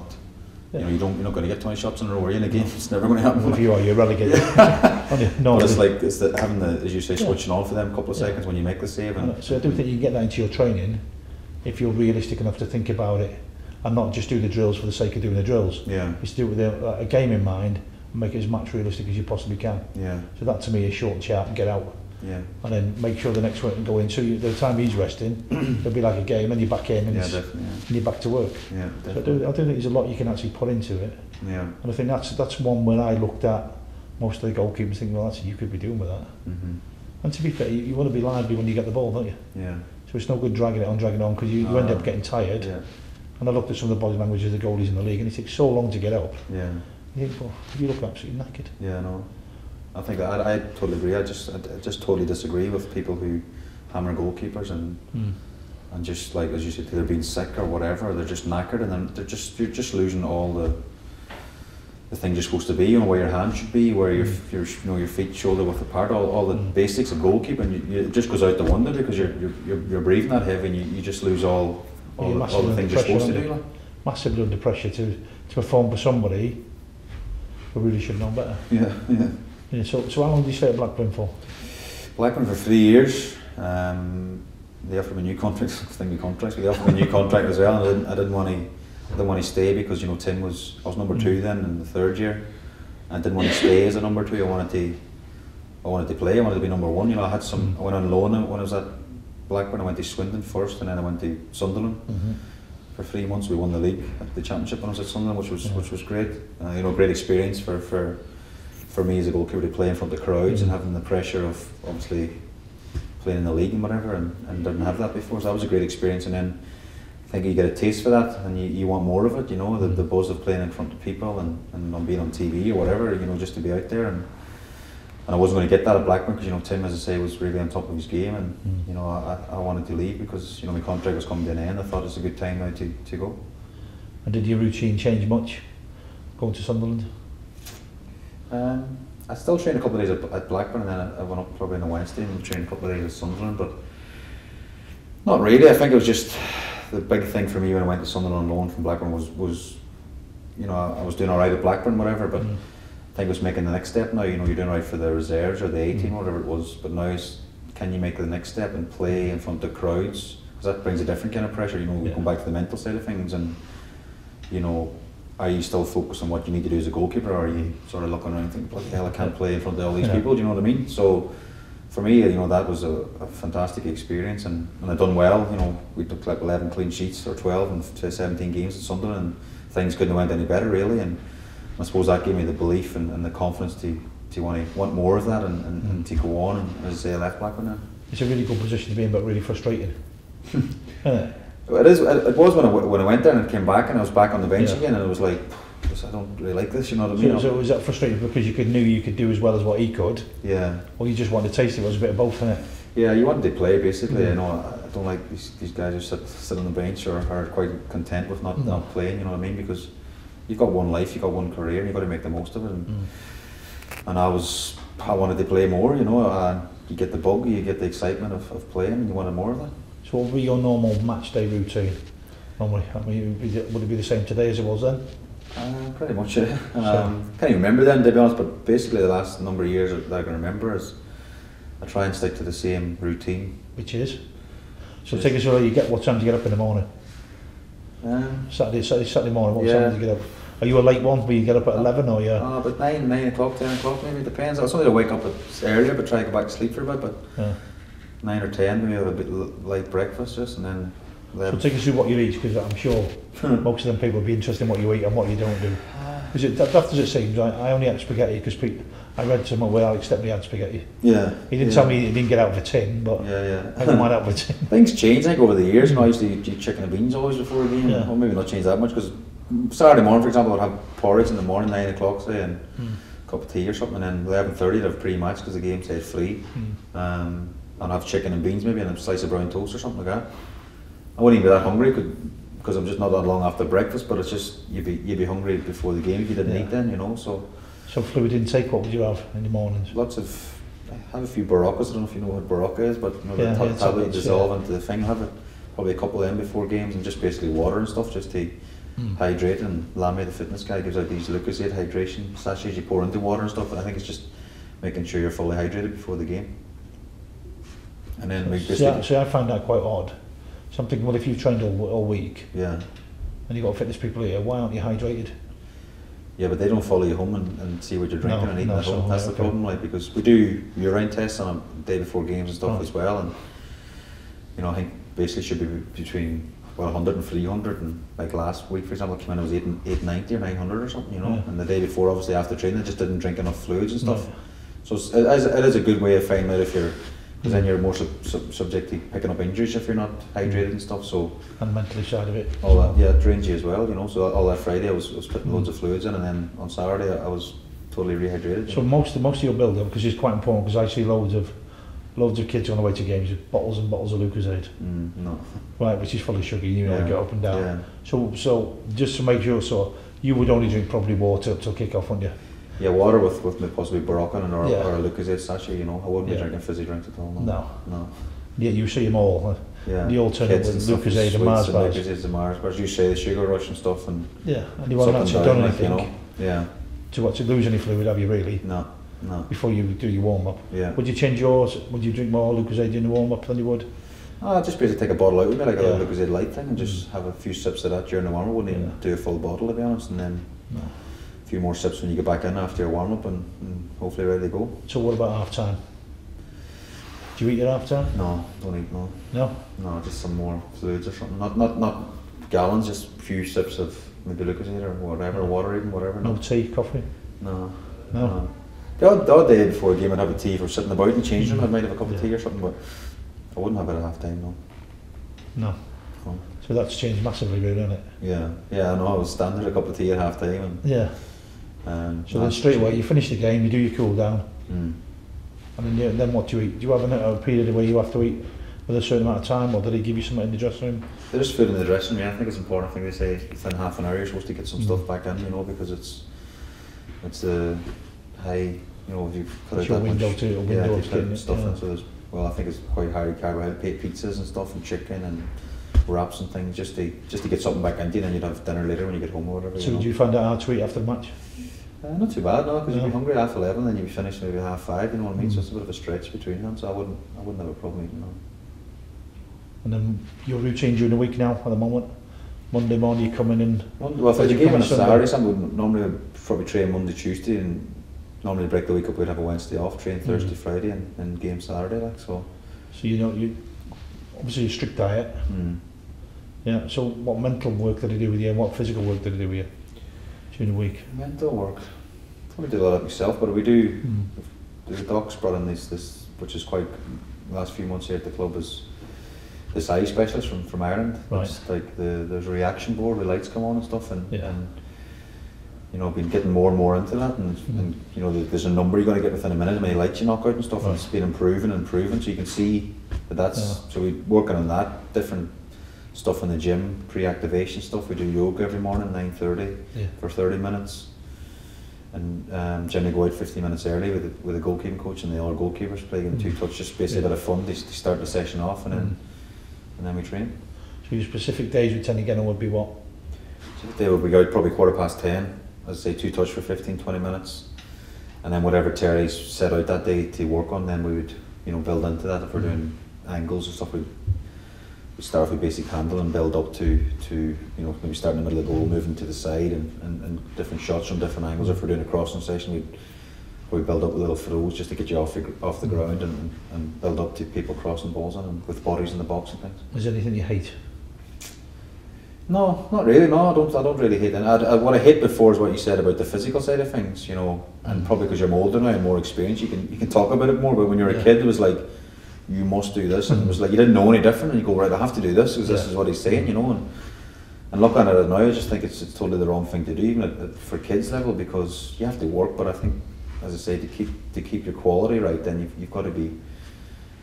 you know, you don't, you're not going to get 20 shots in a row. Are you in a game? It's never going to happen. Well, if you are, you're relegated. No, but it's like it's the, having the, as you say, Yeah. switching on for them a couple of Yeah. seconds when you make the save. And so I do think you can get that into your training if you're realistic enough to think about it and not just do the drills for the sake of doing the drills. Yeah. It's do it with a, a game in mind and make it as much realistic as you possibly can. Yeah. So that to me is short chat and get out Yeah. and then make sure the next one can go in. So you, the time he's resting, it'll be like a game and you're back in and, Yeah, definitely. and you're back to work. Yeah. Yeah, So I do, I do think there's a lot you can actually put into it. Yeah. And I think that's that's one where I looked at most of the goalkeepers thinking, well, that's you could be doing with that. hmm And to be fair, you, you want to be lively when you get the ball, don't you? Yeah. So it's no good dragging it on, dragging it on, because you, you end Ah. up getting tired. Yeah. And I looked at some of the body language of the goalies in the league, and it takes so long to get up. Yeah. You think, well, you look absolutely knackered. Yeah, no. I think I, I totally agree. I just I, just totally disagree with people who hammer goalkeepers and Mm. and just like as you said, they're being sick or whatever. or They're just knackered, and then they're just you're just losing all the the things you're supposed to be, you know, where your hand should be, where your Mm. your you know your feet shoulder width apart, all, all the Mm. basics of goalkeeping. You, you, it just goes out the window because you're you're, you're, you're breathing that heavy, and you, you just lose all all, the, all the things you're supposed to do. Like. Massively under pressure to, to perform for somebody who really should know better. Yeah, yeah. Yeah, so, so how long did you stay at Blackburn for? Blackburn for three years. Um, they offered me a new contract. Thing of contracts, but they offered me a new contract as well. And I didn't, I didn't want to, I didn't want to stay because you know Tim was, I was number two then in the third year. I didn't want to stay as a number two. I wanted to, I wanted to play. I wanted to be number one. You know, I had some. Mm. I went on loan when I was at Blackburn. I went to Swindon first, and then I went to Sunderland Mm-hmm. for three months. We won the league, at the championship when I was at Sunderland, which was Yeah. which was great. Uh, you know, great experience for for for me as a goalkeeper to play in front of the crowds and having the pressure of obviously playing in the league and whatever, and, and didn't have that before. So that was a great experience. And then I think you get a taste for that, and you, you want more of it. You know, the, the buzz of playing in front of people and, and on being on TV or whatever. You know, just to be out there and. And I wasn't going to get that at Blackburn because you know Tim, as I say, was really on top of his game, and Mm. you know I, I I wanted to leave because you know my contract was coming to an end. I thought it's a good time now to, to go. And did your routine change much going to Sunderland? Um, I still trained a couple of days at, at Blackburn, and then I, I went up probably on a Wednesday and trained a couple of days at Sunderland. But not really. I think it was just the big thing for me when I went to Sunderland on loan from Blackburn was was you know I, I was doing all right at Blackburn, whatever. But Mm. I think it was making the next step now. You know, you're doing all right for the reserves or the A team, Mm. whatever it was. But now it's can you make the next step and play in front of crowds? Because that brings a different kind of pressure. You know, we Yeah. come back to the mental side of things and you know, are you still focused on what you need to do as a goalkeeper, or are you sort of looking around and thinking, bloody hell, I can't play in front of all these Yeah. people? Do you know what I mean? So, for me, you know, that was a, a fantastic experience, and, and I done well. You know, we took like 11 clean sheets or 12 and 17 games at Sunderland, and things couldn't have went any better, really. And I suppose that gave me the belief and, and the confidence to, to want to want more of that and, and, and to go on. And as a left Blackburn now. It's a really good position to be in, but really frustrating. Isn't it? It is. It was when I, when I went there and came back, and I was back on the bench Yeah. again, and it was like, I don't really like this. You know what I mean? So, so was that frustrating because you could knew you could do as well as what he could, yeah. or you just wanted to taste it? It was a bit of both, innit? Yeah, you wanted to play basically. Mm. You know, I I don't like these, these guys who sit sit on the bench or are quite content with not, No. not playing. You know what I mean? Because you've got one life, you've got one career, and you've got to make the most of it. And, Mm. and I was, I wanted to play more. You know, and you get the bug, you get the excitement of, of playing, and you wanted more of that. So what would be your normal match day routine? Normally, I mean, would it- be the same today as it was then? Uh, pretty much, yeah. Um, can't even remember then, to be honest. But basically, the last number of years that I can remember is I try and stick to the same routine. Which is? So Yes. take us away, you get what time do you get up in the morning? Um, Saturday, Saturday, Saturday morning, what Yeah. time do you get up? Are you a late one where you get up at 11 or you Uh, but nine, nine o'clock, ten o'clock, maybe it depends. I was only to wake up at earlier, but try to go back to sleep for a bit. But yeah. Nine or ten, maybe have a bit l- light breakfast just, and then. So 11. take us through what you eat, because I'm sure most of them people would be interested in what you eat and what you don't do. Because it, that, that as it seems, I, I only had spaghetti because I read somewhere where Alex Stepney had spaghetti. yeah. He didn't yeah. tell me he didn't get out of a tin, but Yeah, yeah. I don't mind out of a tin. Things change, I think, over the years. You know, I used to eat eat chicken and beans always before a game. Yeah. Well, maybe not change that much because Saturday morning, for example, I'd have porridge in the morning, nine o'clock, say, and Mm. a cup of tea or something, and then eleven thirty I'd have pre-match because the game said free. Mm. Um, and have chicken and beans maybe and a slice of brown toast or something like that. I wouldn't even be that hungry because I'm just not that long after breakfast. But it's just you'd be you'd be hungry before the game if you didn't Yeah. eat then, you know. So So fluid intake, what would you have in the mornings? lots of I have a few Beroccas. I don't know if you know what Berocca is, but you know, Yeah, the yeah, tablet dissolve yeah. into the thing. Have it probably a couple of them before games and just basically water and stuff just to Mm. hydrate. And Lammy, the fitness guy, gives out these Lucozade hydration sachets you pour into water and stuff. But I think it's just making sure you're fully hydrated before the game. And then we See, I, see, I find that quite odd. Something, well, if you've trained all, all week yeah. and you've got fitness people here, why aren't you hydrated? Yeah, but they don't follow you home and, and see what you're drinking No, and eating no, at home. so, That's the okay. problem, like because we do urine tests on a day before games and stuff as well, and you know I think basically should be between well 100 and 300, and like last week for example, I came in I was eating 890 or 900 or something, you know, Yeah. and the day before obviously after training I just didn't drink enough fluids and stuff. Right. So it's, it, is, it is a good way of finding out if you're, because then you're more sub, sub, subject to picking up injuries if you're not hydrated and stuff. So And mentally side of it. all that, yeah, it drains you as well, you know. So all that Friday I was, was putting Mm. loads of fluids in, and then on Saturday I was totally rehydrated. So most of most of your build up, because it's quite important, because I see loads of loads of kids on the way to games with bottles and bottles of Lucozade, Mm, no. right, which is full of sugar. You know, Yeah. get up and down. Yeah. So so just to make sure, so you would only drink probably water till kick off, wouldn't you? Yeah, water with, with possibly Baroccan or, Yeah. or a Lucozade sachet, you know. I wouldn't Yeah. be drinking fizzy drinks at all. No. No. No. Yeah, you see them all. Yeah. The alternate Kids with Lucozade and Mars bars. Lucozades and Mars bars. You say the sugar rush and stuff and Yeah, and you haven't actually done like, you anything know. Yeah. to what to lose any fluid, have you really? No. No. Before you do your warm up, Yeah. would you change yours? Would you drink more Lucozade in the warm up than you would? Ah, just basically take a bottle out with me, like a Yeah. Lucozade light thing, and just have a few sips of that during the warm up. Wouldn't even do a full bottle, to be honest, and then No. Few more sips when you get back in after your warm up, and, and hopefully ready to go. So what about half time? Do you eat your half time? No, don't eat no. No. No, just some more fluids or something. Not not not gallons, just a few sips of maybe Lucozade or whatever, water even, whatever. No No. tea, coffee. No. No. The odd, the odd day before a game I'd have a tea for sitting about and changing room, I might have a cup of Yeah. tea or something, but I wouldn't have it at half time, no. No. no. So that's changed massively, really, hasn't it? Yeah, yeah, I know, I was standard a cup of tea at half time and Yeah. Um, So then straight away you finish the game, you do your cool down, Mm. and then you, then what do you eat? Do you have a, a period where you have to eat with a certain amount of time, or do they give you something in the dressing room? There is food in the dressing room. Yeah, I think it's important. I think they say within half an hour you're supposed to get some Mm. stuff back in, you know, because it's it's a high, you know, if you put It's out your that window much, to- a yeah, window if you put it, stuff yeah. in. So there's, well, I think it's quite high carbohydrate pizzas and stuff and chicken and wraps and things just to just to get something back into you. Then you'd have dinner later when you get home or whatever. So you know. do you find out how to eat after the match? Uh, not too bad, no, because you'd be hungry at half eleven, then you'd be finished maybe half five. You know what I mean? So Mm. it's a bit of a stretch between them. So I wouldn't, I wouldn't have a problem eating. No. And then your routine during the week now, at the moment? Monday morning you come in and... Monday, well, if you a game come on a Sunday? Saturday, some would normally probably train Monday, Tuesday, and normally break the week up. We'd have a Wednesday off, train Thursday, Mhm. Friday, and, and game Saturday. Like so. So you know, you obviously a strict diet. Mm. Yeah. So what mental work did they do with you and what physical work did they do with you during the week? Mental work. Probably do a lot of it myself, but we do. Mm. The docs brought in this, this, which is quite the last few months here at the club is this eye specialist from from Ireland. Right. It's like the there's a reaction board where lights come on and stuff, and Yeah. and you know, been getting more and more into that, and, Mhm. and you know, there's a number you're going to get within a minute, how many lights you knock out and stuff, and it's been improving and improving, so you can see that that's, Yeah. so we're working on that, different stuff in the gym, pre-activation stuff, we do yoga every morning, 9.30 Yeah. for 30 minutes, and um, generally go out 15 minutes early with a, with a goalkeeping coach and the other goalkeepers playing in two touch, just basically Yeah. a bit of fun, they, they start the session off and then, Mm. and then we train. So your specific days with Terry Gennoe would be what? So they would be out probably quarter past 10, as I say, two touch for 15, 20 minutes. And then whatever Terry's set out that day to work on, then we would, you know, build into that. If we're Mhm. doing angles and stuff, we'd, we'd start with basic handle and build up to, to you know, maybe start in the middle of the goal, moving to the side and, and, and different shots from different angles. If we're doing a crossing session, we'd, we'd build up with little throws just to get you off the, off the ground and, and build up to people crossing balls in and with bodies in the box and things. Is there anything you hate? No, not really. No, I don't. I don't really hate it. I, I, what I hate before is what you said about the physical side of things. You know, and Mm. probably because you're older now and more experienced, you can you can talk about it more. But when you're Yeah. a kid, it was like you must do this, and it mm-hmm. was like you didn't know any different, and you go right, I have to do this because this is what he's saying. You know, and and looking at it now, I just think it's it's totally the wrong thing to do, even at, at, for kids level, because you have to work. But I think, as I say, to keep to keep your quality right, then you've, you've got to be,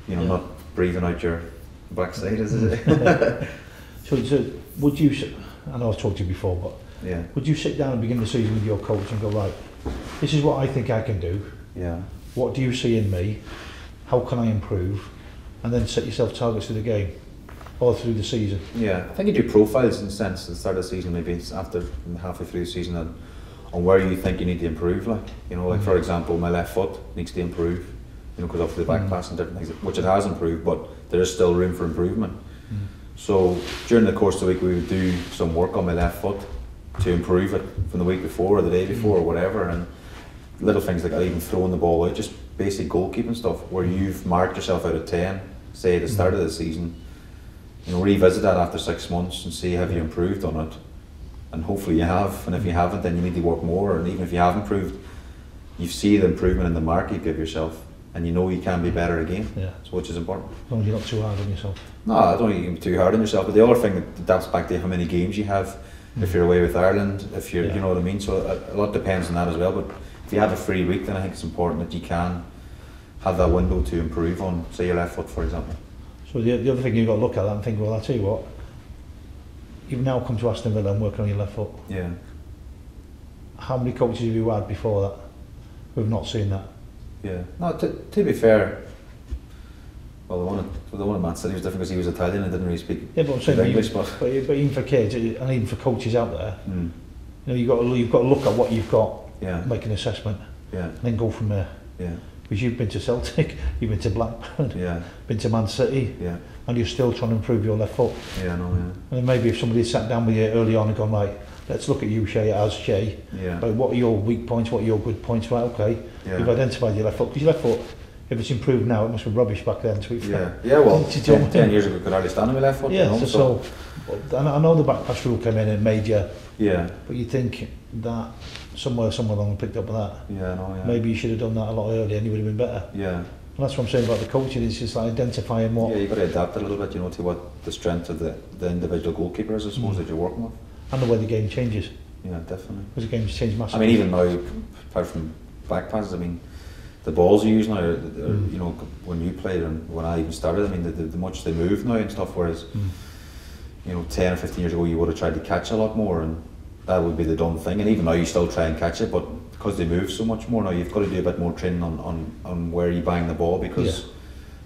you know, Yeah. not breathing out your backside, is it? Mm-hmm. So, so would you, I know I've talked to you before, but yeah, would you sit down and begin the season with your coach and go, right, this is what I think I can do, yeah. what do you see in me, how can I improve, and then set yourself targets for the game or through the season? Yeah, I think you do profiles in a sense at the start of the season, maybe it's after halfway through the season, on, on where you think you need to improve. Like, you know, like for Mhm. example, my left foot needs to improve, you know, because of the back Mhm. pass and different things, which it has improved, but there is still room for improvement. So during the course of the week, we would do some work on my left foot to improve it from the week before or the day before or whatever, and little things like that, even throwing the ball out, just basic goalkeeping stuff, where you've marked yourself out of ten, say at the start of the season. You know, revisit that after six months and see have you improved on it, and hopefully you have. And if you haven't, then you need to work more. And even if you have improved, you see the improvement in the mark you give yourself, and you know you can be better again. Yeah. So which is important. As long as you're not too hard on yourself. No, I don't think you can be too hard on yourself. But the other thing that that's back to how many games you have. If mm. you're away with Ireland, if you're, Yeah. you know what I mean. So a, a lot depends on that as well. But if you have a free week, then I think it's important that you can have that window to improve on, say your left foot, for example. So the, the other thing you've got to look at that and think, well, I'll tell you what, you've now come to Aston Villa and working on your left foot. Yeah. How many coaches have you had before that who've not seen that? Yeah. No, to, to be fair, well, the one at, the one at Man City was different because he was Italian and didn't really speak Yeah, but I'm saying, English. But but, but even for kids and even for coaches out there, mm, you know, you've got to, you've got to look at what you've got, yeah, make an assessment, yeah, and then go from there. yeah, Because you've been to Celtic, you've been to Blackburn, yeah, been to Man City, yeah, and you're still trying to improve your left foot. yeah, no, yeah, And maybe if somebody sat down with you early on and gone, like, let's look at you, Shay, as Shay. yeah, Like, what are your weak points? What are your good points? Right, okay. Yeah. You've identified your left foot. Because your left foot, if it's improved now, it must be rubbish back then. To be Yeah, fair. yeah, well, know what I 10, years ago, I could hardly stand on my left foot. Yeah, know, so, so I know- I know the back pass rule came in and made you, yeah, but you think that somewhere, somewhere along picked up on that. yeah, no, yeah, Maybe you should have done that a lot earlier and you would have been better. yeah, And that's what I'm saying about the coaching. It's just like identifying what, yeah. you've got to adapt a little bit, you know, to what the strength of the, the individual goalkeeper is, I suppose, Mm. that you're working with. and the way the game changes. Yeah, definitely. Because the game's changed massively. I mean, even now, apart from back passes, I mean, the balls you use now, are, are, Mm. you know, when you played and when I even started, I mean, the, the, the much they move now and stuff, whereas, Mm. you know, 10 or 15 years ago, you would have tried to catch a lot more, and that would be the done thing. And even now, you still try and catch it, but because they move so much more now, you've got to do a bit more training on, on, on where you bang the ball because,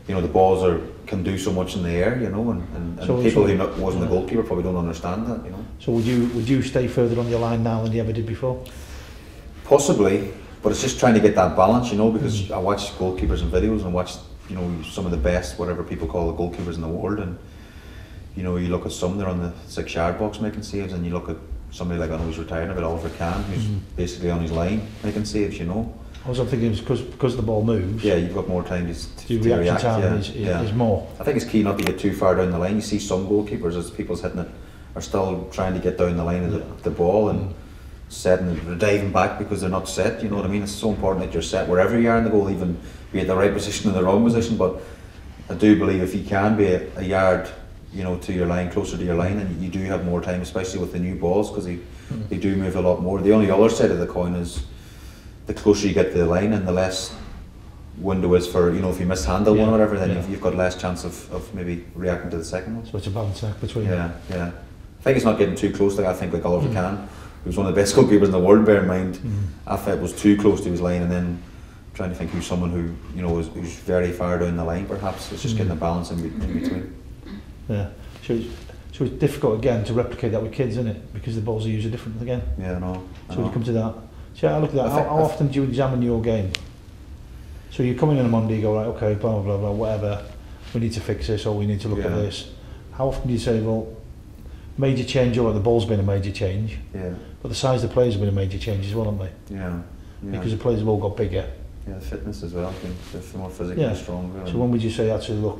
you know, the balls are can do so much in the air, you know, and, and, and So- people so- who not, wasn't the yeah. goalkeeper probably don't understand that, you know. So would you would you stay further on your line now than you ever did before? Possibly, but it's just trying to get that balance, you know, because Mm. I watch goalkeepers and videos and watch, you know, some of the best, whatever people call the goalkeepers in the world, and you know, you look at some they're on the six yard box making saves, and you look at somebody like I know who's retiring, about Oliver Kahn, who's Mhm. basically on his line making saves, you know. I was thinking it's because because the ball moves. Yeah, you've got more time to, to, to reaction react. time yeah, is, yeah. is more. I think it's key not to get too far down the line. You see some goalkeepers as people's hitting it are still trying to get down the line of the, Yeah. the ball and Mm. setting they're diving back because they're not set. You know what I mean? It's so important that you're set wherever you are in the goal, even be at the right position or the wrong position. But I do believe if you can be a, a yard, you know, to your line, closer to your line, and you do have more time, especially with the new balls because they, Mm. they do move a lot more. The only other side of the coin is the closer you get to the line and the less window is for you know if you mishandle one or whatever, then yeah. you've, you've got less chance of, of maybe reacting to the second one. So it's a balance act between. Yeah, yeah. I think it's not getting too close. Like I think like Oliver Mm. Kahn, who's one of the best goalkeepers in the world. Bear in mind, Mm. I thought it was too close to his line, and then trying to think who's someone who you know is, who's very far down the line. Perhaps it's just Mm. getting a balance in, in between. Yeah. So it's, so it's difficult again to replicate that with kids, isn't it? Because the balls are usually different again. Yeah, no. I So when know. you come to that, so I look at that. I How, think- how often do you examine your game? So you come in on a Monday, you go right, okay, blah blah blah, whatever. We need to fix this, or we need to look at this. How often do you say, well, major change, or the ball's been a major change, Yeah, but the size of the players have been a major change as well, haven't they? yeah, yeah. Because the players have all got bigger. yeah, the fitness as well. I think they're more physically Yeah. stronger. So when would you say actually look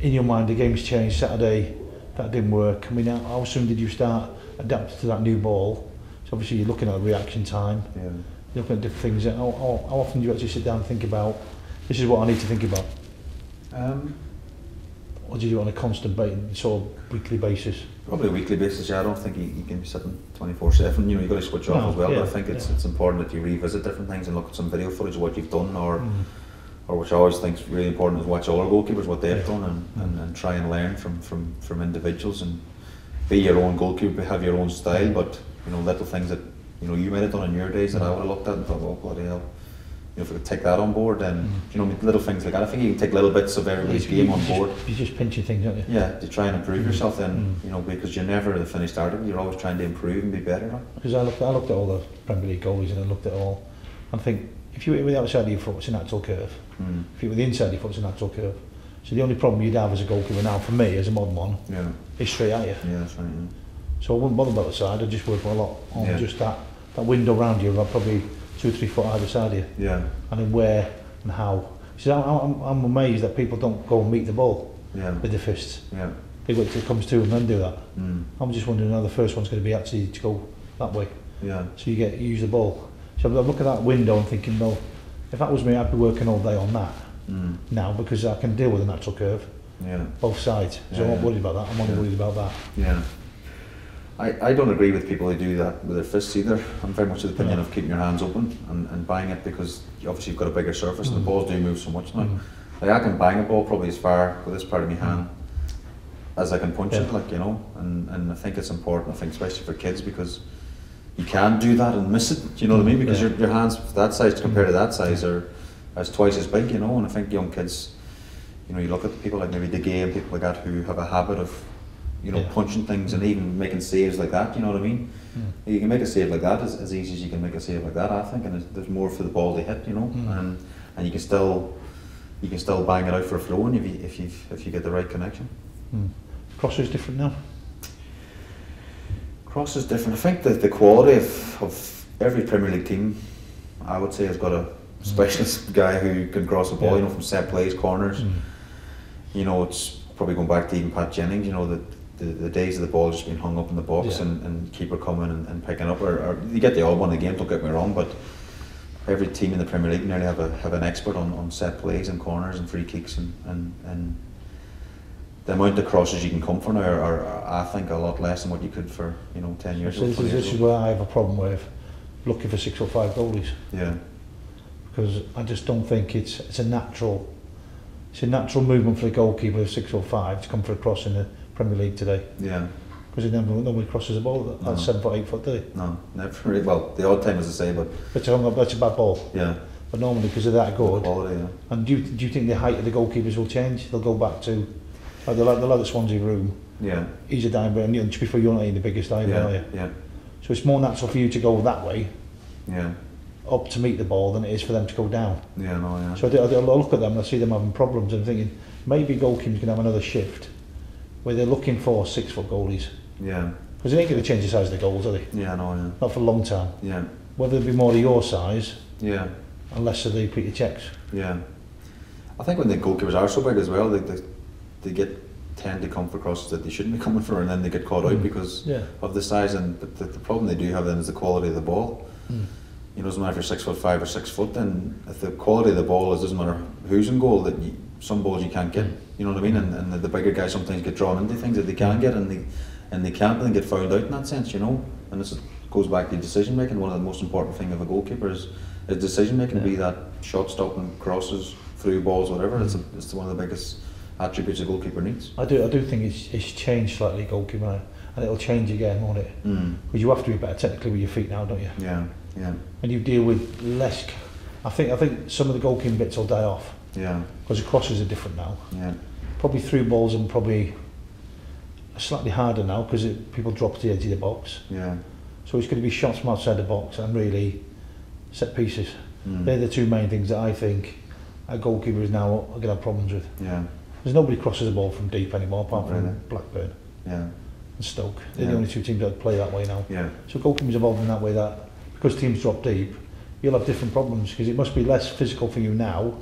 in your mind the game's changed Saturday that didn't work I mean how, how soon did you start adapting to that new ball so obviously you're looking at reaction time yeah. you're looking at different things how, how, how often do you actually sit down and think about this is what I need to think about Um, or do you do it on a constant ba- sort of weekly basis Probably a weekly basis, yeah. I don't think you, you can be sitting 24 7. You know, you've got to switch off No, as well. yeah, but I think it's yeah. it's important that you revisit different things and look at some video footage of what you've done, or Mm. Or which I always think is really important is watch all our goalkeepers, what they've Yeah. done, and, Mm. and, and try and learn from, from, from individuals and be your own goalkeeper, have your own style, but you know, little things that you know you might have done in your days that I would have looked at and thought, oh, bloody hell. You know, if we could take that on board, then Mm. you know, little things like that. I think you can take little bits of everybody's You- game on you board. you're just pinching things aren't you Yeah, to try and improve Mm. yourself then, Mm. you know, because you're never the finished article, you're always trying to improve and be better. Because I looked, I looked at all the Premier League goalies and I looked at all and think if you hit with the outside of your foot it's a natural curve Mm. if you hit with the inside of your foot it's a natural curve So the only problem you'd have as a goalkeeper now, for me, as a modern one, Yeah, is straight at you. yeah, that's right. So I wouldn't bother about the side, I'd just work a lot on Yeah. just that, that window around you, about probably two or three foot either side of you, Yeah, yeah, and then where and how. See, I'm, I'm, I'm amazed that people don't go and meet the ball yeah, with the fists. yeah. They wait till it comes to and then do that. Mm, I'm just wondering how the first one's going to be actually to go that way. yeah, So you get you use the ball. So I look at that window and thinking, well, if that was me, I'd be working all day on that mm, now because I can deal with a natural curve, yeah, both sides. So I'm not yeah. worried about that. I'm only Yeah. worried about that. yeah. I, I don't agree with people who do that with their fists either. I'm very much of the opinion Yeah. of keeping your hands open and, and buying it because obviously you've got a bigger surface and Mm. the balls do move so much now. Mm. Like I can bang a ball probably as far with this part of my hand as I can punch it, like you know, and, and I think it's important. I think especially for kids because you can do that and miss it. Do you know what I mean? Because Yeah. your, your hands that size compared to that size are as twice as big, you know. And I think young kids, you know, you look at people like maybe De Gea and people like that who have a habit of, you know, Yeah. punching things and even making saves like that. You know what I mean? Mm. You can make a save like that as, as easy as you can make a save like that. I think, and there's, there's more for the ball to hit, you know, Mm. and and you can still you can still bang it out for a flow, and if you if you if you get the right connection. Mm. Is different now. Cross is different. I think that the quality of, of every Premier League team, I would say, has got a specialist guy who can cross a ball, Yeah. you know, from set plays, corners. Mm. You know, it's probably going back to even Pat Jennings, you know, the, the, the days of the ball just being hung up in the box Yeah. and, and keeper coming and, and picking up. Or, or you get the odd one in the game, don't get me wrong, but every team in the Premier League nearly have a have an expert on, on set plays and corners and free kicks and, and, and the amount of crosses you can come for now are, are, I think a lot less than what you could for you know ten years this, is, this is where I have a problem with looking for six or five goalies. Yeah, because I just don't think it's it's a natural it's a natural movement for the goalkeeper of six or five to come for a cross in the Premier League today. Yeah, because it never nobody crosses a ball that, that's No. seven foot eight foot do they? no, never. Really, well, the odd time as I say, but It's a, that's a bad ball. Yeah, but normally because of that the good quality. Yeah, and do you, do you think the height of the goalkeepers will change? They'll go back to Oh, like the, the lad at Swansea Vorm yeah, he's a diver and just before you're not even the biggest diver are yeah, you yeah, so it's more natural for you to go that way yeah, up to meet the ball than it is for them to go down yeah. No, yeah. So I, do, I, do, I look at them and I see them having problems and thinking maybe goalkeepers can have another shift where they're looking for six foot goalies yeah, because they ain't going to change the size of the goals, are they? yeah, no, yeah, Not for a long time. yeah, Whether it be more of your size yeah. and less of the Petr Čechs. Yeah, I think when the goalkeepers are so big as well, they, they, they get tend to come for crosses that they shouldn't be coming for, and then they get caught out Mm. because Yeah. of the size. And but the, the problem they do have then is the quality of the ball. Mm. You know, doesn't matter if you're six foot five or six foot. Then if the quality of the ball is doesn't matter who's in goal, that you, some balls you can't get. You know what I mean? And, and the, the bigger guys sometimes get drawn into things that they can get, and they and they can't, and get found out in that sense. You know, and this goes back to decision making. One of the most important thing of a goalkeeper is, is decision making. Be that shot stopping, crosses, through balls, whatever. It's, a, it's one of the biggest attributes a goalkeeper needs. I do I do think it's, it's changed slightly goalkeeper and it'll change again, won't it? Mm. Because you have to be better technically with your feet now, don't you? Yeah, yeah, And you deal with less. I think I think some of the goalkeeping bits will die off yeah, because the crosses are different now. yeah, Probably through balls and probably slightly harder now because people drop to the edge of the box. yeah. So it's going to be shots from outside the box and really set pieces. Mm. They're the two main things that I think a goalkeeper is now going to have problems with. Yeah, There's nobody crosses the ball from deep anymore apart from really? Blackburn yeah. and Stoke. They're yeah. the only two teams that play that way now. Yeah. So goalkeeping's evolved in that way that because teams drop deep, you'll have different problems because it must be less physical for you now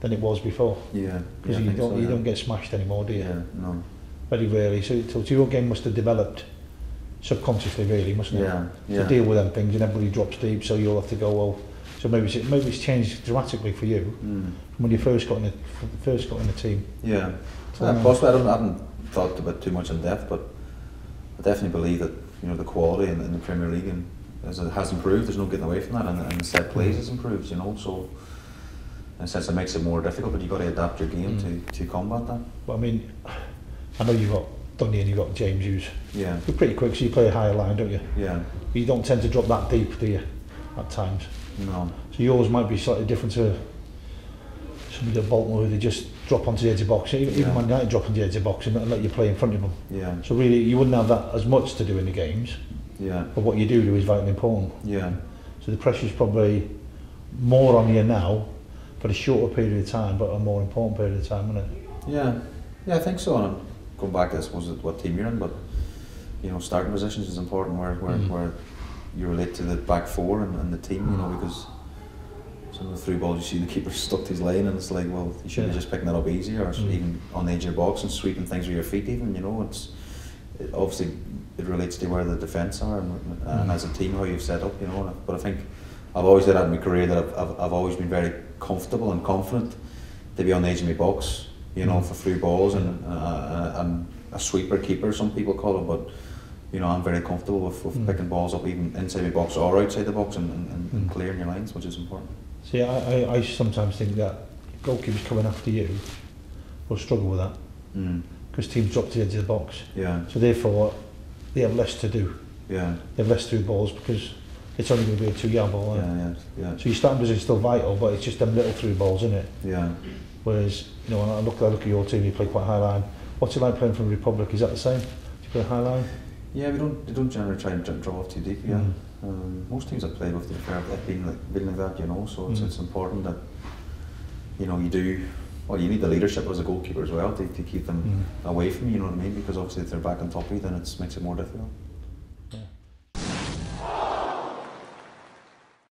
than it was before. Yeah. Because yeah, you, don't, so, yeah. you don't get smashed anymore, do you? Yeah, no. Very rarely. So, so your game must have developed subconsciously, really, mustn't yeah, it? Yeah. To deal with them things and everybody drops deep, so you'll have to go, well, so maybe it's, maybe it's changed dramatically for you. Mm. When you first got in the first got in the team. Yeah. So, Uh, possibly, I, don't, I haven't thought about too much in depth, but I definitely believe that you know the quality in, in the Premier League and as it has improved. There's no getting away from that, and, and the set plays has improved. You know, so in a sense it makes it more difficult, but you've got to adapt your game Mm. to, to combat that. But I mean, I know you've got Dunny and you've got James Hughes. Yeah, You're pretty quick, so you play a higher line, don't you? yeah, You don't tend to drop that deep, do you? At times. no, So yours might be slightly different to somebody at Bolton where they just drop onto the edge of box. Even, even Yeah. Man United drop onto the edge of box and let you play in front of them. yeah, So really, you wouldn't have that as much to do in the games. yeah, But what you do do is vitally important. yeah, So the pressure's probably more on you now for a shorter period of time, but a more important period of time, wasn't it? Yeah, yeah, I think so. And going back, I suppose, at what team you're in, but you know, starting positions is important where where, Mm. where you relate to the back four and, and the team. You know, Mm. because of the through balls you see the keeper stuck to his line, and it's like, well, you should be just picking that up easy, or Mm. even on the edge of your box and sweeping things with your feet. Even you know, it's it, obviously it relates to where the defence are and, and Mm. as a team how you've set up. You know, but I think I've always said that in my career that I've, I've, I've always been very comfortable and confident to be on the edge of my box, you know, Mm. for through balls and uh, and a sweeper keeper, some people call it, but you know, I'm very comfortable with, with Mm. picking balls up even inside the box or outside the box and, and, and Mm. clearing your lines, which is important. See, I, I, I sometimes think that goalkeepers coming after you will struggle with that Mm. because teams drop to the edge of the box. Yeah, So therefore, they have less to do. yeah, They have less through balls because it's only going to be a two-yard ball. yeah, yeah, yeah, So your starting position is still vital, but it's just them little through balls, isn't it? yeah. Whereas, you know, when I look, I look at your team, you play quite high line. What's it like playing from Republic? Is that the same? Do you play high line? Yeah, we don't, we don't generally try and dr- draw off too deep. Yeah, Mm. Um, most teams I've played with, to be fair, have been like been like that, you know. So it's, Mm. it's important that you know you do. Well, you need the leadership as a goalkeeper as well to, to keep them Mm. away from you. You know what I mean? Because obviously, if they're back on top of you, then it makes it more difficult.